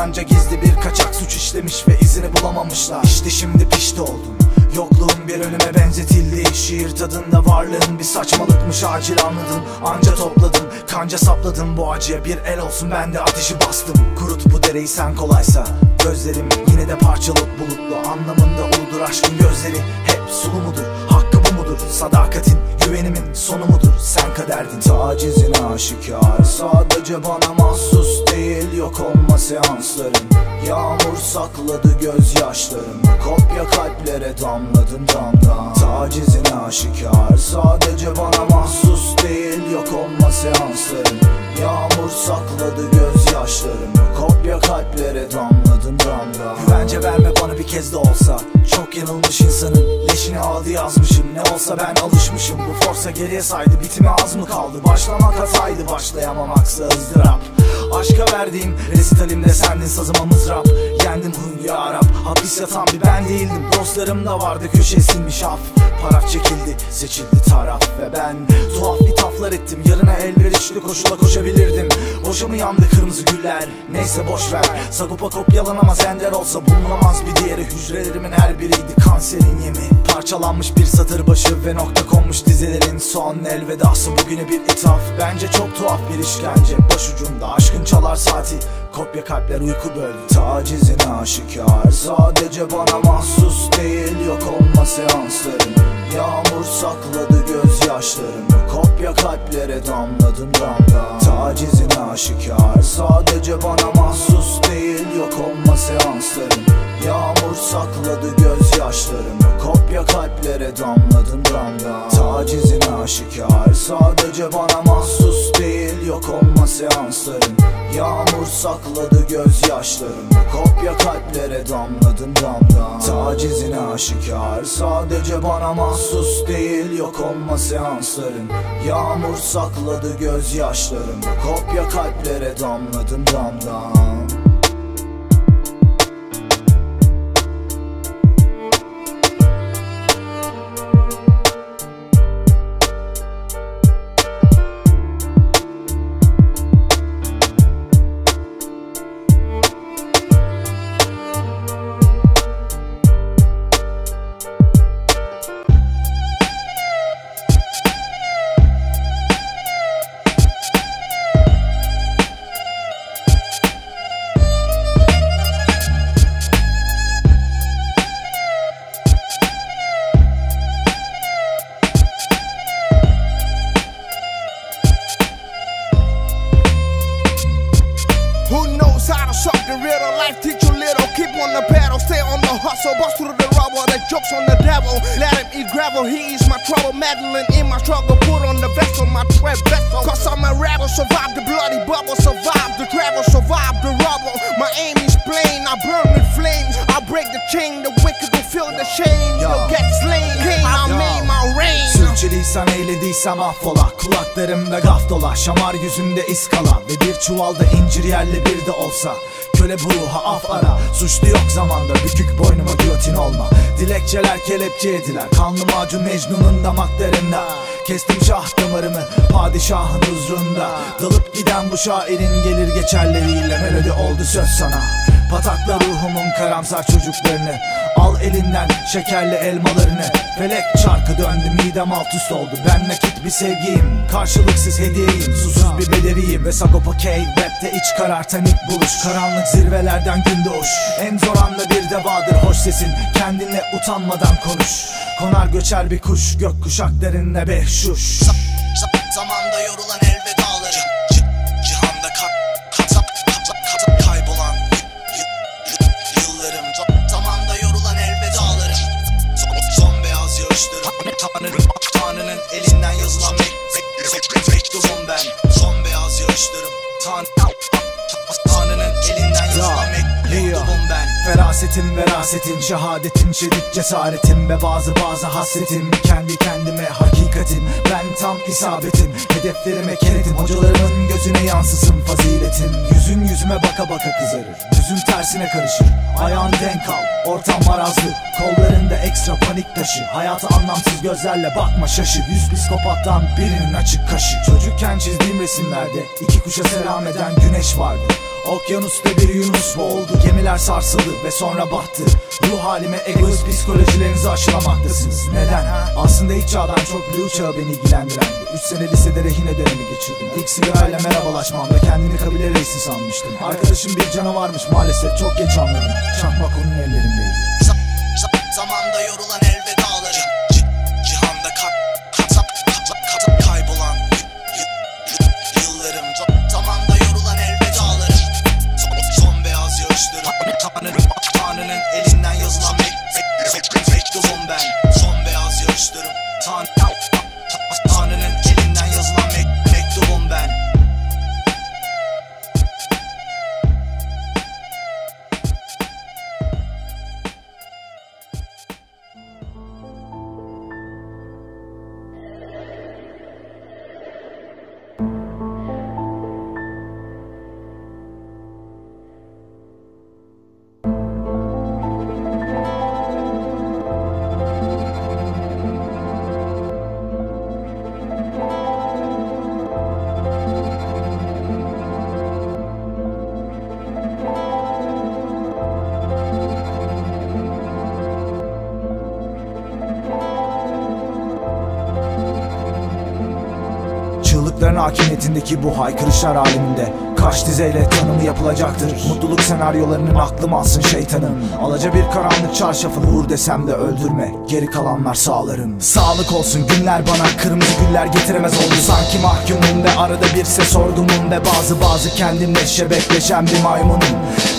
bezdi adamın anca gizli bir kaçak suç işlemiş ve izini bulamamışlar. İşte şimdi pişti oldum. Yokluğum bir ölüme benzetildi. Şiir tadında varlığın bir saçmalıkmış acil anladım. Anca topladım kanca sapladım. Bu acıya Bir el olsun ben de ateşi bastım. Kurut bu dereyi sen kolaysa Gözlerim yine de parçalı bulutlu. Anlamında uludur aşkın gözleri Hep sulu mudur? Hakkı bu mudur? Sadakatin güvenimin sonu mudur? Sen kaderdin. Tacizin aşikar. Sadece bana seansların Yağmur sakladı gözyaşlarımı Kopya kalplere damladım damdan Tacizin aşikar. Sadece bana mahsus değil yok olma seansların Yağmur sakladı gözyaşlarımı Kopya kalplere damladım damdan Güvence verme bana bir kez de olsa. Çok yanılmış insanın Leşini aldı yazmışım. Ne olsa ben alışmışım. Bu forsa geriye saydı. Bitime az mı kaldı? Başlamak hataydı. Başlayamamaksa ızdırap Aşka verdiğim resitalimde sendin sazıma mızrap Yendim huy ya Rab. Hapis yatan bir ben değildim. Dostlarım da vardı köşeye silmiş af. Paraf çekildi seçildi taraf Ve ben. Tuhaf ithaflar ettim Yarına elverişli koşula koşabilirdim. Boşa mı yandı kırmızı güller. Neyse boş ver. Sagopa kopyalanamaz ender olsa bulunamaz bir diğeri. Hücrelerimin her biriydi kanserin yemi. Parçalanmış bir satır başı ve nokta konmuş dizelerin son elvedası. Bugüne bir ithaf bence çok tuhaf bir işkence. Başucumda aşkın çalar saati Kopya kalpler uyku böldü Tacizin aşikar. Sadece bana mahsus değil Yok olma seansların Yağmur sakladı gözyaşlarımı. Kopya kalplere damladım damla. Tacizin aşikar. Sadece bana mahsus değil Yok olma seansların Yağmur sakladı gözyaşlarımı. Kopya kalplere damladım damla. Tacizin aşikar. Sadece bana mahsus değil Yok olma seansların. Yağmur sakladı gözyaşlarımı. Kopya kalplere damladım damla. Tacizin aşikar. Sadece bana mahsus değil Yok olma seansların. Yağmur sakladı gözyaşlarımı. Kopya kalplere damladım damla olsa Köle bu ruha af ara. Suçlu yok zamanda Bükük boynuma giyotin olma. Dilekçeler kelepçe ediler Kanlı macun Mecnun'un damaklarında Kestim şah damarımı Padişahın huzurunda. Dalıp giden bu şairin gelir geçerleriyle Melodi oldu söz sana. Patakla ruhumun karamsar çocuklarını Elinden şekerli elmalarını. Felek çarkı döndü midem alt üst oldu. Ben nakit bir sevgiyim Karşılıksız hediyeyim. Susuz bir bedeviyim Ve Sagopa K Rap'te iç karartan ilk buluş. Karanlık zirvelerden gün doğuş. En zor anda bir de vardır hoş sesin. Kendinle utanmadan konuş. Konar göçer bir kuş Gök kuşaklarında behşuş. Zamanda yorulan elvedaları Cihanda yağışlarım Tan, Ferasetim verasetin şehadetin şiddet cesaretim Ve bazı bazı hasretim. Kendi kendime hakikatim. Ben tam isabetim. Hedeflerime kenetim Hocalarımın gözüne yansısın faziletim. Yüzün yüzüme baka baka kızarır. Düzün tersine karışır. Ayağın denk al. Ortam marazlı Kollarında ekstra panik taşı. Hayata anlamsız gözlerle bakma şaşı. Yüz psikopattan birinin açık kaşı. Çocukken çizdiğim resimlerde iki kuşa selam eden güneş vardı Okyanusta bir Yunus boğuldu Gemiler sarsıldı ve sonra battı. Ruh halime egoist psikolojilerinizi aşılamaktasınız. Neden? Aslında ilk çağdan çok blue çağı beni ilgilendirendi 3 sene lisede rehine dönemi geçirdim. İlk sigarayla merhabalaşmamda kendimi kabile reisi sanmıştım. Arkadaşım bir canavarmış maalesef çok geç anladım. Çakmak onun ellerindeydi. Zamanda yorulan elvedaları hakimiyetindeki bu haykırışlar aleminde Kaç dizeyle tanımı yapılacaktır? Mutluluk senaryolarının aklım alsın şeytanım. Alaca bir karanlık çarşafını vur desem de öldürme. Geri kalanlar sağlarım. Sağlık olsun günler bana kırmızı güller getiremez oldu. Sanki mahkumum ve arada bir ses sorgumum Ve bazı bazı kendimle şebekleşen bir maymunum.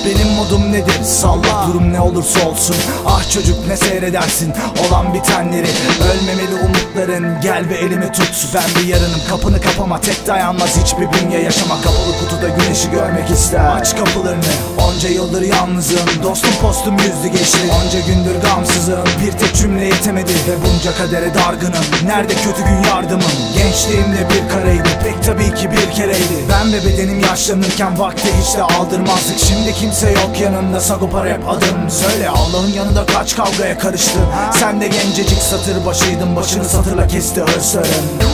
Benim modum nedir? Salla. Durum ne olursa olsun. Ah çocuk ne seyredersin? Olan bitenleri. Ölmemeli umutların. Gel ve elimi tut. Ben bir yarınım. Kapını kapama. Tek dayanmaz hiçbir bünye yaşama. Kapalı kutuda güneşi görmek ister. Aç kapılarını onca yıldır yalnızım. Dostum postum yüzdü geçti. Onca gündür gamsızım. Bir tek cümle yetemedi ve bunca kadere dargınım. Nerede kötü gün yardımım? Gençliğimde bir kareydi. Pek tabii ki bir kereydi. Ben ve bedenim yaşlanırken vakti hiç de aldırmazdık. Şimdi kimse yok yanımda. Sagopa rap adım. Söyle Allah'ın yanında kaç kavgaya karıştın? Sen de gencecik satır başıydın Başını satırla kesti hırsların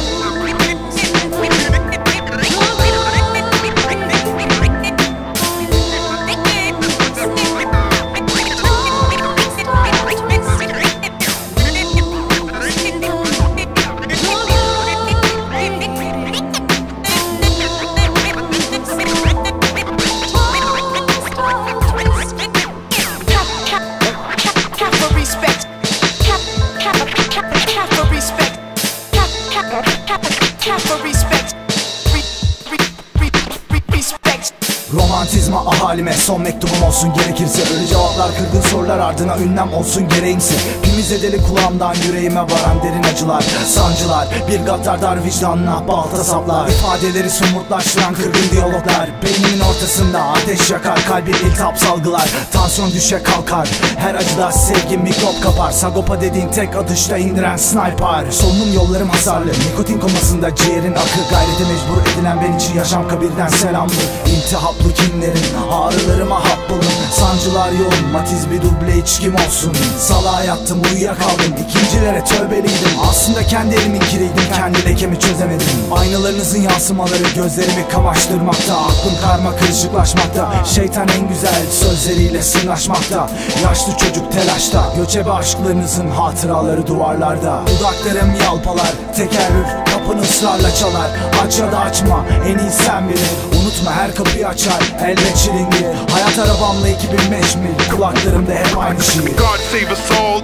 son mektubum olsun gerekirse Ölü cevaplar kırgın sorular ardına ünlem olsun gereğimse. Pimize deli kulağımdan yüreğime varan derin acılar Sancılar bir gaddar dar vicdanına balta saplar. İfadeleri somurtlaştıran kırgın diyaloglar Beynimin ortasında ateş yakar kalbim iltihap salgılar. Tansiyon düşe kalkar her acıda sevgi mikrop kapar. Sagopa dediğin tek atışta indiren sniper. Solunum yollarım hasarlı nikotin komasında ciğerin akı. Gayrete mecbur edilen ben için yaşam kabirden selamlı İltihaplı kinlerin ağrılarıma hap bulun. Sancılar yoğun matiz bir duble içkim olsun. Salağa yattım uyuyakaldım. İkincilere tövbeliydim. Aslında kendi elimin kiriydim kendi lekemi çözemedim. Aynalarınızın yansımaları gözlerimi kamaştırmakta Aklım karma karışıklaşmakta Şeytan en güzel sözleriyle sırnaşmakta. Yaşlı çocuk telaşta Göçebe aşklarınızın hatıraları duvarlarda. Dudaklarım yalpalar Tekerrür kapını ısrarla çalar Aç ya da açma en iyi sen bilir Unutma her kapıyı açar elbet çilingir Hayat arabamla 2005 mil Kulaklarımda hep aynı şiir God save us all.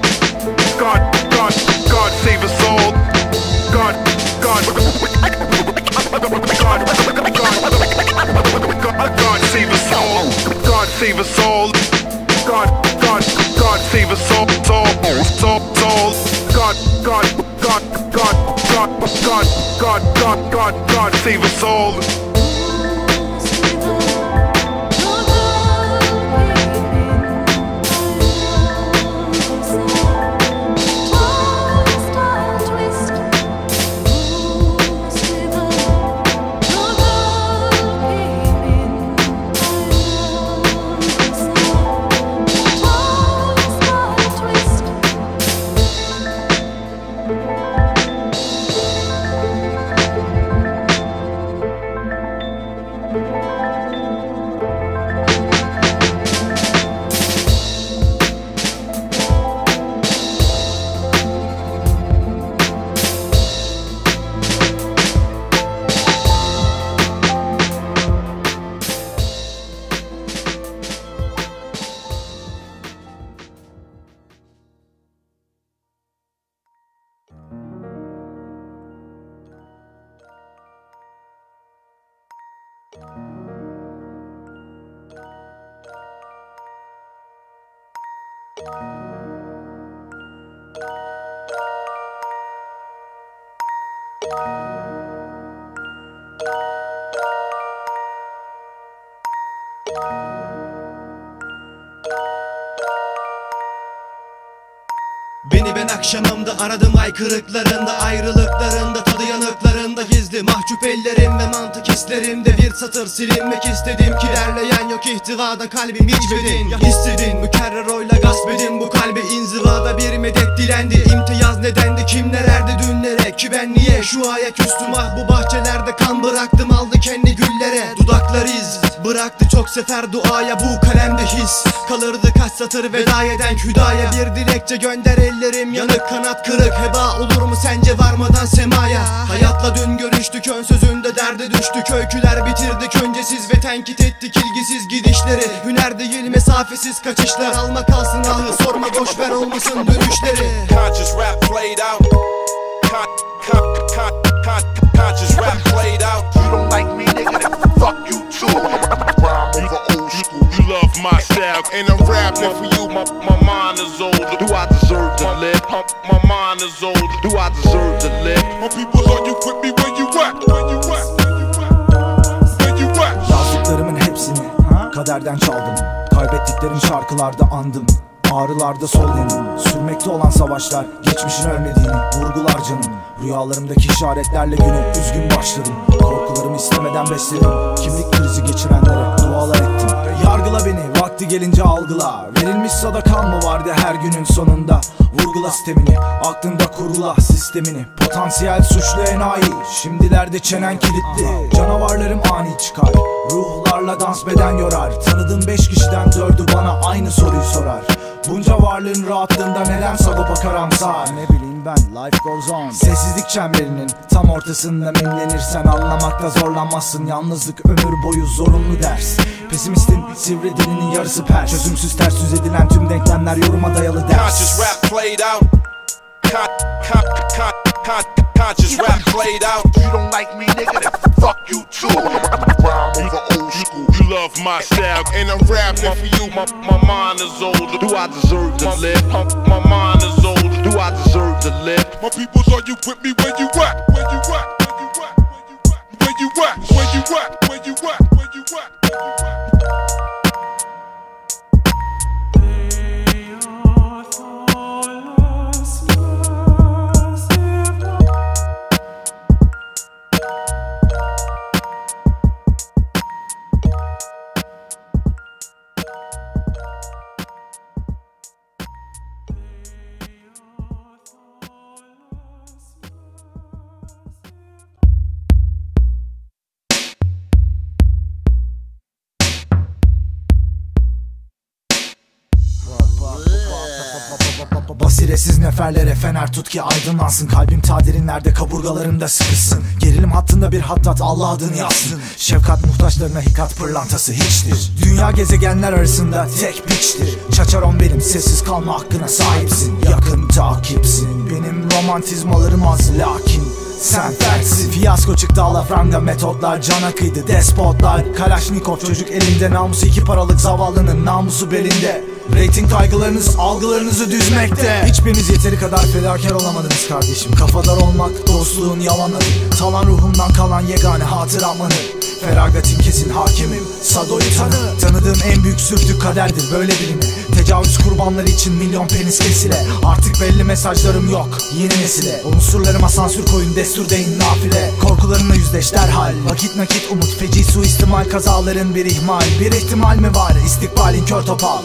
God, God, God save us all. God, God, save us all. God all. God, God, save us all. Soul, soul, soul. God, God, God, God, God, God, God, God, God, God save us all. Akşamımda aradım ay kırıklarında Ayrılıklarında tadı yanıklarında gizli. Mahcup ellerim ve mantık hislerimde Bir satır silinmek istedim ki derleyen yok ihtivada kalbim hiç bedin Ya istedin mükerrer oyla gasp edin bu kalbi inzivada Bir medet dilendi. İmtiyaz nedendi kimler erdi dünlere? Ki ben niye şu aya küstüm ah bu bahçelerde kan bıraktım aldı kendi güllere. Dudaklar iz bıraktı çok sefer duaya bu kalemde his. Kalırdı kaç satır veda eden hüdaya. Bir dilekçe gönder ellerim yanık kanat kırık Heba olur mu sence varmadan semaya Hayatla dün görüştük ön sözünde derde düştük Öyküler bitirdik öncesiz ve tenkit ettik ilgisiz gidişleri Hüner değil mesafesiz kaçışlar Alma kalsın ahı sorma boş ver olmasın dönüşleri Conscious rap played out. Con, con, con, con, conscious rap played out. You don't like me, nigga? Fuck you too. Love my style, and I'm rapping for you. My, my mind is older. Do I deserve to live? My, my mind is older. Do I deserve to live? My people's on you with me where you at? Where you at? Where you at? Yazdıklarımın hepsini kaderden çaldım Kaybettiklerim şarkılarda andım Ağrılarda sol yanım Sürmekte olan savaşlar Geçmişin ölmediğini vurgular canım Rüyalarımdaki işaretlerle güne üzgün başladım Korkularımı istemeden besledim Kimlik krizi geçirenlere dualar ettim Yargıla beni vakti gelince algıla. Verilmiş sadakan mı vardı her günün sonunda? Vurgula sistemini aklında kurula sistemini. Potansiyel suçlu enayi Şimdilerde çenen kilitli. Canavarlarım ani çıkar Ruhlarla dans beden yorar. Tanıdığım beş kişiden dördü bana aynı soruyu sorar. Bunca varlığın rahatlığında neden Sagopa karamsar Ne bileyim ben life goes on. Sessizlik çemberinin tam ortasında mimlenirsen Anlamakta zorlanmazsın. Yalnızlık ömür boyu zorunlu ders. Pesimistin sivri dilinin yarısı per Çözümsüz ters yüz edilen tüm denklemler yoruma dayalı ders Conscious rap played out. Con, con, con, con, conscious rap played out. You don't like me, nigga? Then fuck you too. Rhyme over old school. You love my style. And I'm rapping for you, my, my mind is older. Do I deserve to live? My, my mind is older. Do I deserve to live? My peoples, are you with me? Where you at? Where you at? Where you at? Where you at? Where you at? Where you at? Basiretsiz neferlere fener tut ki aydınlansın. Kalbim ta derinlerde kaburgalarımda sıkışsın. Gerilim hattında bir hattat Allah adını yazsın. Şefkat muhtaçlarına hikat pırlantası hiçtir. Dünya gezegenler arasında tek piçtir. Çaçaron benim sessiz kalma hakkına sahipsin. Yakın takipsin. Benim romantizmalarım az lakin sen fertsin. Fiyasko çıktı alafranga metotlar Cana kıydı despotlar Kalaşnikov çocuk elinde. Namusu iki paralık zavallının namusu belinde Rating kaygılarınız algılarınızı düzmekte. Hiçbiriniz yeteri kadar fedakar olamadınız kardeşim. Kafadar olmak dostluğun yalanları Talan ruhumdan kalan yegane hatıramanı. Feragatin kesin hakimim Sado'yu tanı. Tanıdığım en büyük sürtük kaderdir böyle biline Tecavüz kurbanları için milyon penis kesile. Artık belli mesajlarım yok yeni nesile. Unsurlarıma sansür koyun destur deyin nafile. Korkularımla yüzleş derhal. Vakit nakit umut feci suistimal Kazaların bir ihmal. Bir ihtimal mi var? İstikbalin kör topal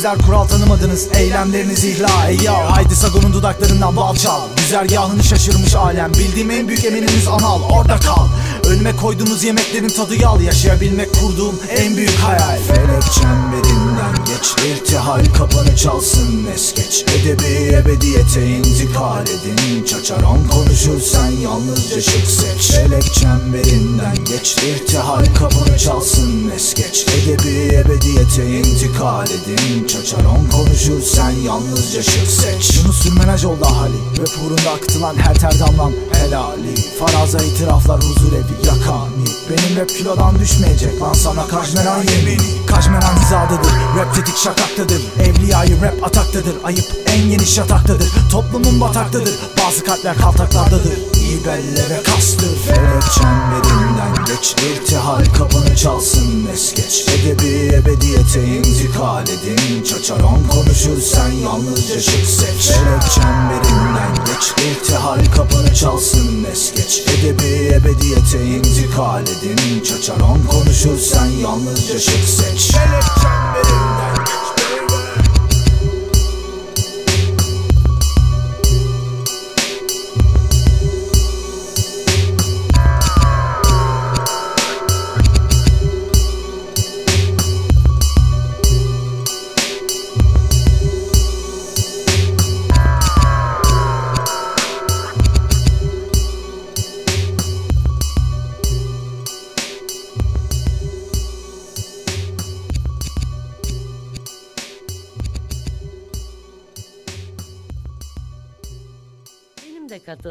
Sizler kural tanımadınız eylemleriniz ihla. Ey ya haydi Sagon'un dudaklarından bal çal. Güzergahını şaşırmış alem. Bildiğim en büyük emininiz anal orada kal Önüme koyduğunuz yemeklerin tadı yal Yaşayabilmek kurduğum en büyük hayal. Felek çemberinden geç irtihal kapanı çalsın es geç. Edebi ebediyete intikal edin Çaçaron konuşursan yalnızca şık seç. Felek çemberinden geç irtihal kapanı çalsın es geç. Edebi ebediyete intikal edin Çaçaron konuşursan yalnızca şık seç. Yunus sürmenaj oldu hali Rap uğrunda akıtılan her ter damlam helali. Faraza itiraflar huzur evi yakani Benim rap kilodan düşmeyecek. Lan sana kajmeran yemini Kajmeran hizadadır rap tetik şakaktadır. Evliyayı rap ataktadır. Ayıp en geniş yataktadır. Toplumun bataktadır. Bazı kalpler kaltaklardadır İyi belle ve kastır Felek çemberinden geç irtihal kapını çalsın. Es geç Edebi ebediyete intikal edin. Çaçaron konuşursan yalnızca şık seç. Felek çemberinden geç irtihal kapını çalsın. Es geç Edebi ebediyete intikal edin. Çaçaron konuşursan yalnızca şık seç. Felek çemberinden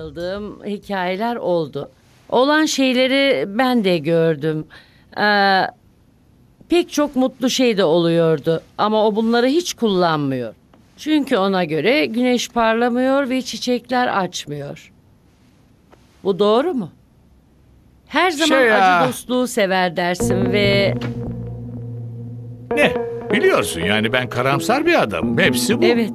de katıldığım hikayeler oldu. Olan şeyleri ben de gördüm. Ee, pek çok mutlu şey de oluyordu ama o bunları hiç kullanmıyor. Çünkü ona göre güneş parlamıyor ve çiçekler açmıyor. Bu doğru mu? Her zaman Şey ya. acı dostluğu sever dersin ve Ne? Biliyorsun yani ben karamsar bir adamım. Hepsi bu. evet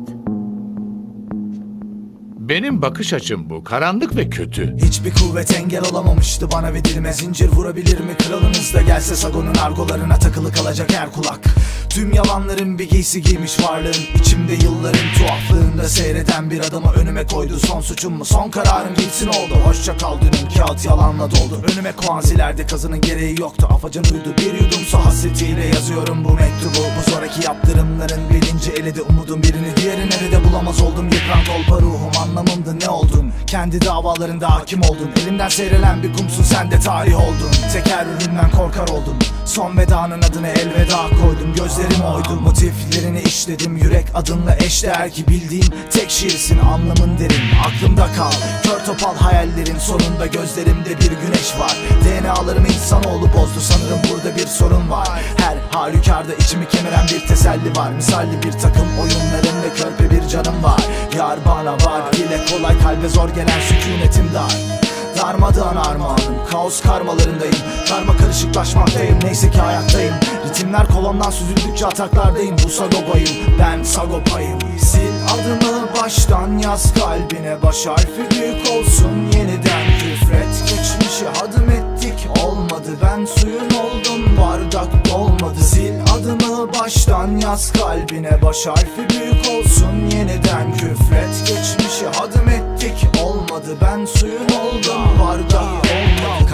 Benim bakış açım bu. Karanlık ve kötü. Hiçbir kuvvet engel olamamıştı bana ve dilime. Zincir vurabilir mi? Kralınız da gelse Sagon'un argolarına takılı kalacak her kulak. Tüm yalanların bir giysi giymiş varlığın içimde yılların tuhaflığında seyreden bir adamı önüme koydu. Son suçum mu? Son kararım gitsin oldu. Hoşça kal dünün kağıt yalanla doldu. Önüme kuanzilerde kazının gereği yoktu. Afacan uydu bir yudumsa hasretiyle yazıyorum bu mektubu. Bu sonraki yaptırımların bilinci eledi umudum birini Diğeri nerede bulamaz oldum. Yıpran kolpa ruhum anla anlamımdı ne oldun Kendi davalarında hakim oldun Elimden seyrelen bir kumsun sen de tarih oldun. Tekerrüründen korkar oldum. Son vedanın adını elveda koydum. Gözlerim oydu motiflerini işledim. Yürek adınla eşdeğer ki bildiğim tek şiirsin. Anlamın derin aklımda kal. Kör topal hayallerin sonunda gözlerimde bir güneş var. DNA'larımı insanoğlu bozdu sanırım burada bir sorun var. Her halükarda içimi kemiren bir teselli var. Misalli bir takım oyunların ve körpe bir canım var. Yar bana var dile kolay kalbe zor gelen sükunetim dar. Darmadağın armağanım Kaos karmalarındayım. Karma karışıklaşmaktayım Neyse ki hayattayım. Ritimler kolondan süzüldükçe ataklardayım. Bu Sagopa'yım Ben Sagopa'yım. Sil adımı baştan yaz kalbine. Baş harfi büyük olsun Yeniden küfret. Geçmişi hadım ettik Olmadı. Ben suyun oldum Bardak dolmadı. Sil baştan yaz kalbine Baş harfi büyük olsun. Yeniden küfret Geçmişi hadım ettik. Olmadı ben suyun oldum. Bardak olmadı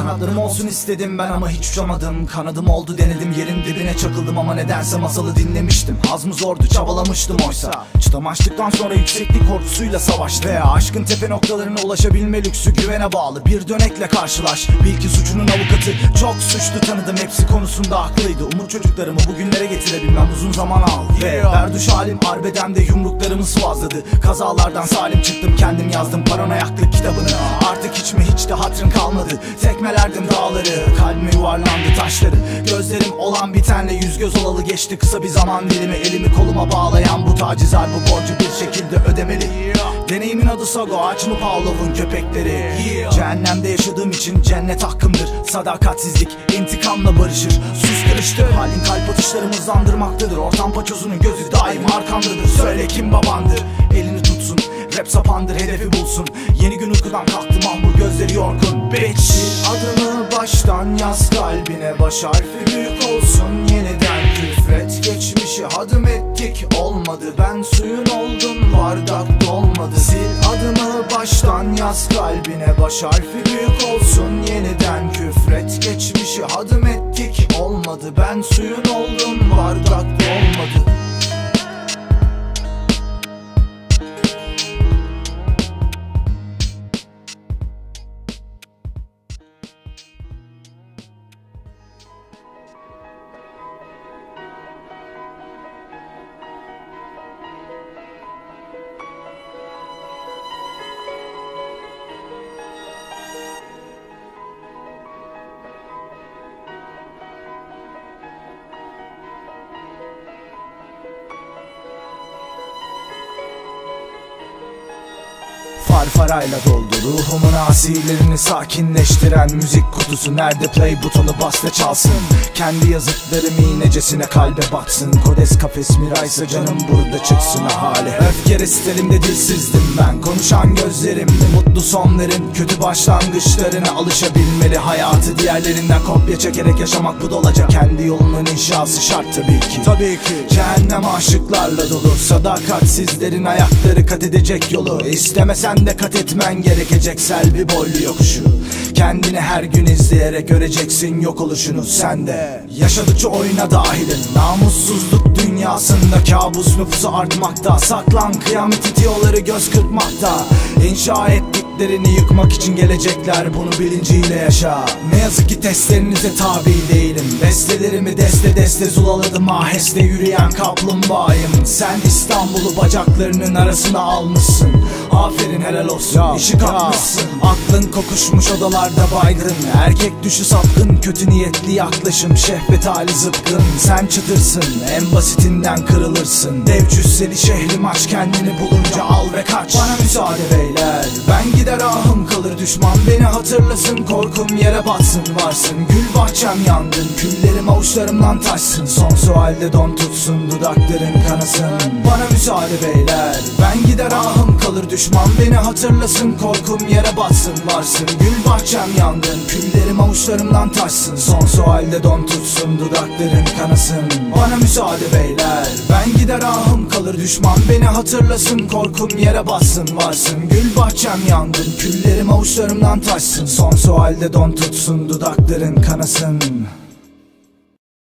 Kanatlarım olsun istedim ben ama hiç uçamadım. Kanadım oldu denedim yerin dibine çakıldım Ama nedense masalı dinlemiştim. Hazmı zordu çabalamıştım oysa. Çıtam açtıktan sonra yükseklik korkusuyla savaş Veya aşkın tepe noktalarına ulaşabilme lüksü güvene bağlı. Bir dönekle karşılaş. Bil ki suçunun avukatı Çok suçlu tanıdım. Hepsi konusunda haklıydı. Umut çocuklarımı bugünlere getirebilmem uzun zaman aldı. Ve berduş halim arbedemde yumruklarımı sıvazladı. Kazalardan salim çıktım kendim yazdım Paranoyaklık kitabını. Artık hiç mi hiç de hatırın kalmadı Tekmelerdim dağları. Kalbime yuvarlandı taşları. Gözlerim olan bitenle yüz göz olalı geçti. Kısa bir zaman dilimi elimi koluma bağlayan Bu tacizler bu borcu bir şekilde ödemeli. Deneyimin adı Sago aç mı Pavlov'un köpekleri? Cehennemde yaşadığım için cennet hakkımdır. Sadakatsizlik intikamla barışır. Sus kırıştı. Halin kalp atışlarımı hızlandırmaktadır. Ortam paçozunun gözü daim arkamdadır. Söyle kim babandır? Elini sapandır hedefi bulsun. Yeni gün uykudan kalktı mahmur gözleri yorgun. Bitch. Sil adımı baştan yaz kalbine Baş harfi büyük olsun. Yeniden küfret Geçmişi hadım ettik. Olmadı Ben suyun oldum bardak dolmadı. Sil adımı baştan yaz kalbine Baş harfi büyük olsun. Yeniden küfret Geçmişi hadım ettik. Olmadı Ben suyun oldum bardak dolmadı Farfarayla doldu. Ruhumun asilerini sakinleştiren Müzik kutusu. Nerede play butonu bas ve çalsın. Kendi yazıklarım iğnecesine kalbe batsın. Kodes kafes miraysa canım burada çıksın ahali. Öfke restelimde dilsizdim ben. Konuşan gözlerimle mutlu sonların Kötü başlangıçlarına alışabilmeli. Hayatı diğerlerinden kopya çekerek yaşamak bu dolaca. Kendi yolunun inşası şart tabii ki. Tabii ki. Cehennem aşıklarla dolu. Sadakatsizlerin ayakları kat edecek yolu. İstemesen de kat etmen gerekecek. Selvi boylu yokuşu. Kendini her gün izleyerek göreceksin yok oluşunu sen de Yaşadıkça oyuna dahilin. Namussuzluk dünyasında kabus nüfusu artmakta. Saklan kıyamet itiyorları göz kırpmakta. İnşa ettiklerini yıkmak için gelecekler. Bunu bilinciyle yaşa. Ne yazık ki testlerinize tabi değilim. Bestelerimi deste deste zulaladım. Aheste yürüyen kaplumbağayım. Sen İstanbul'u bacaklarının arasına almışsın Aferin helal olsun. İşi kapmışsın Aklın kokuşmuş odalarda baygın. Erkek düşü sapkın kötü niyetli yaklaşım. Şehvet hali zıpkın. Sen çıtırsın en basitinden kırılırsın. Dev cüsseli şehrim aç kendini bulunca al ve kaç. Bana müsaade beyler Ben gider ahım kalır. Düşman beni hatırlasın Korkum yere batsın varsın. Gül bahçem yandın küllerim avuçlarımdan taşsın. Son sualde don tutsun dudakların kanasın. Bana müsaade beyler Ben gider ahım kalır. Düşman beni hatırlasın Korkum yere batsın varsın. Gül bahçem yandın küllerim avuçlarımdan taşsın. Son sualde don tutsun dudakların kanasın. Bana müsaade beyler. Ben gider ahım kalır düşman beni hatırlasın. Korkum yere bassın varsın. Gül bahçem yandın küllerim avuçlarımdan taşsın. Son sualde don tutsun dudakların kanasın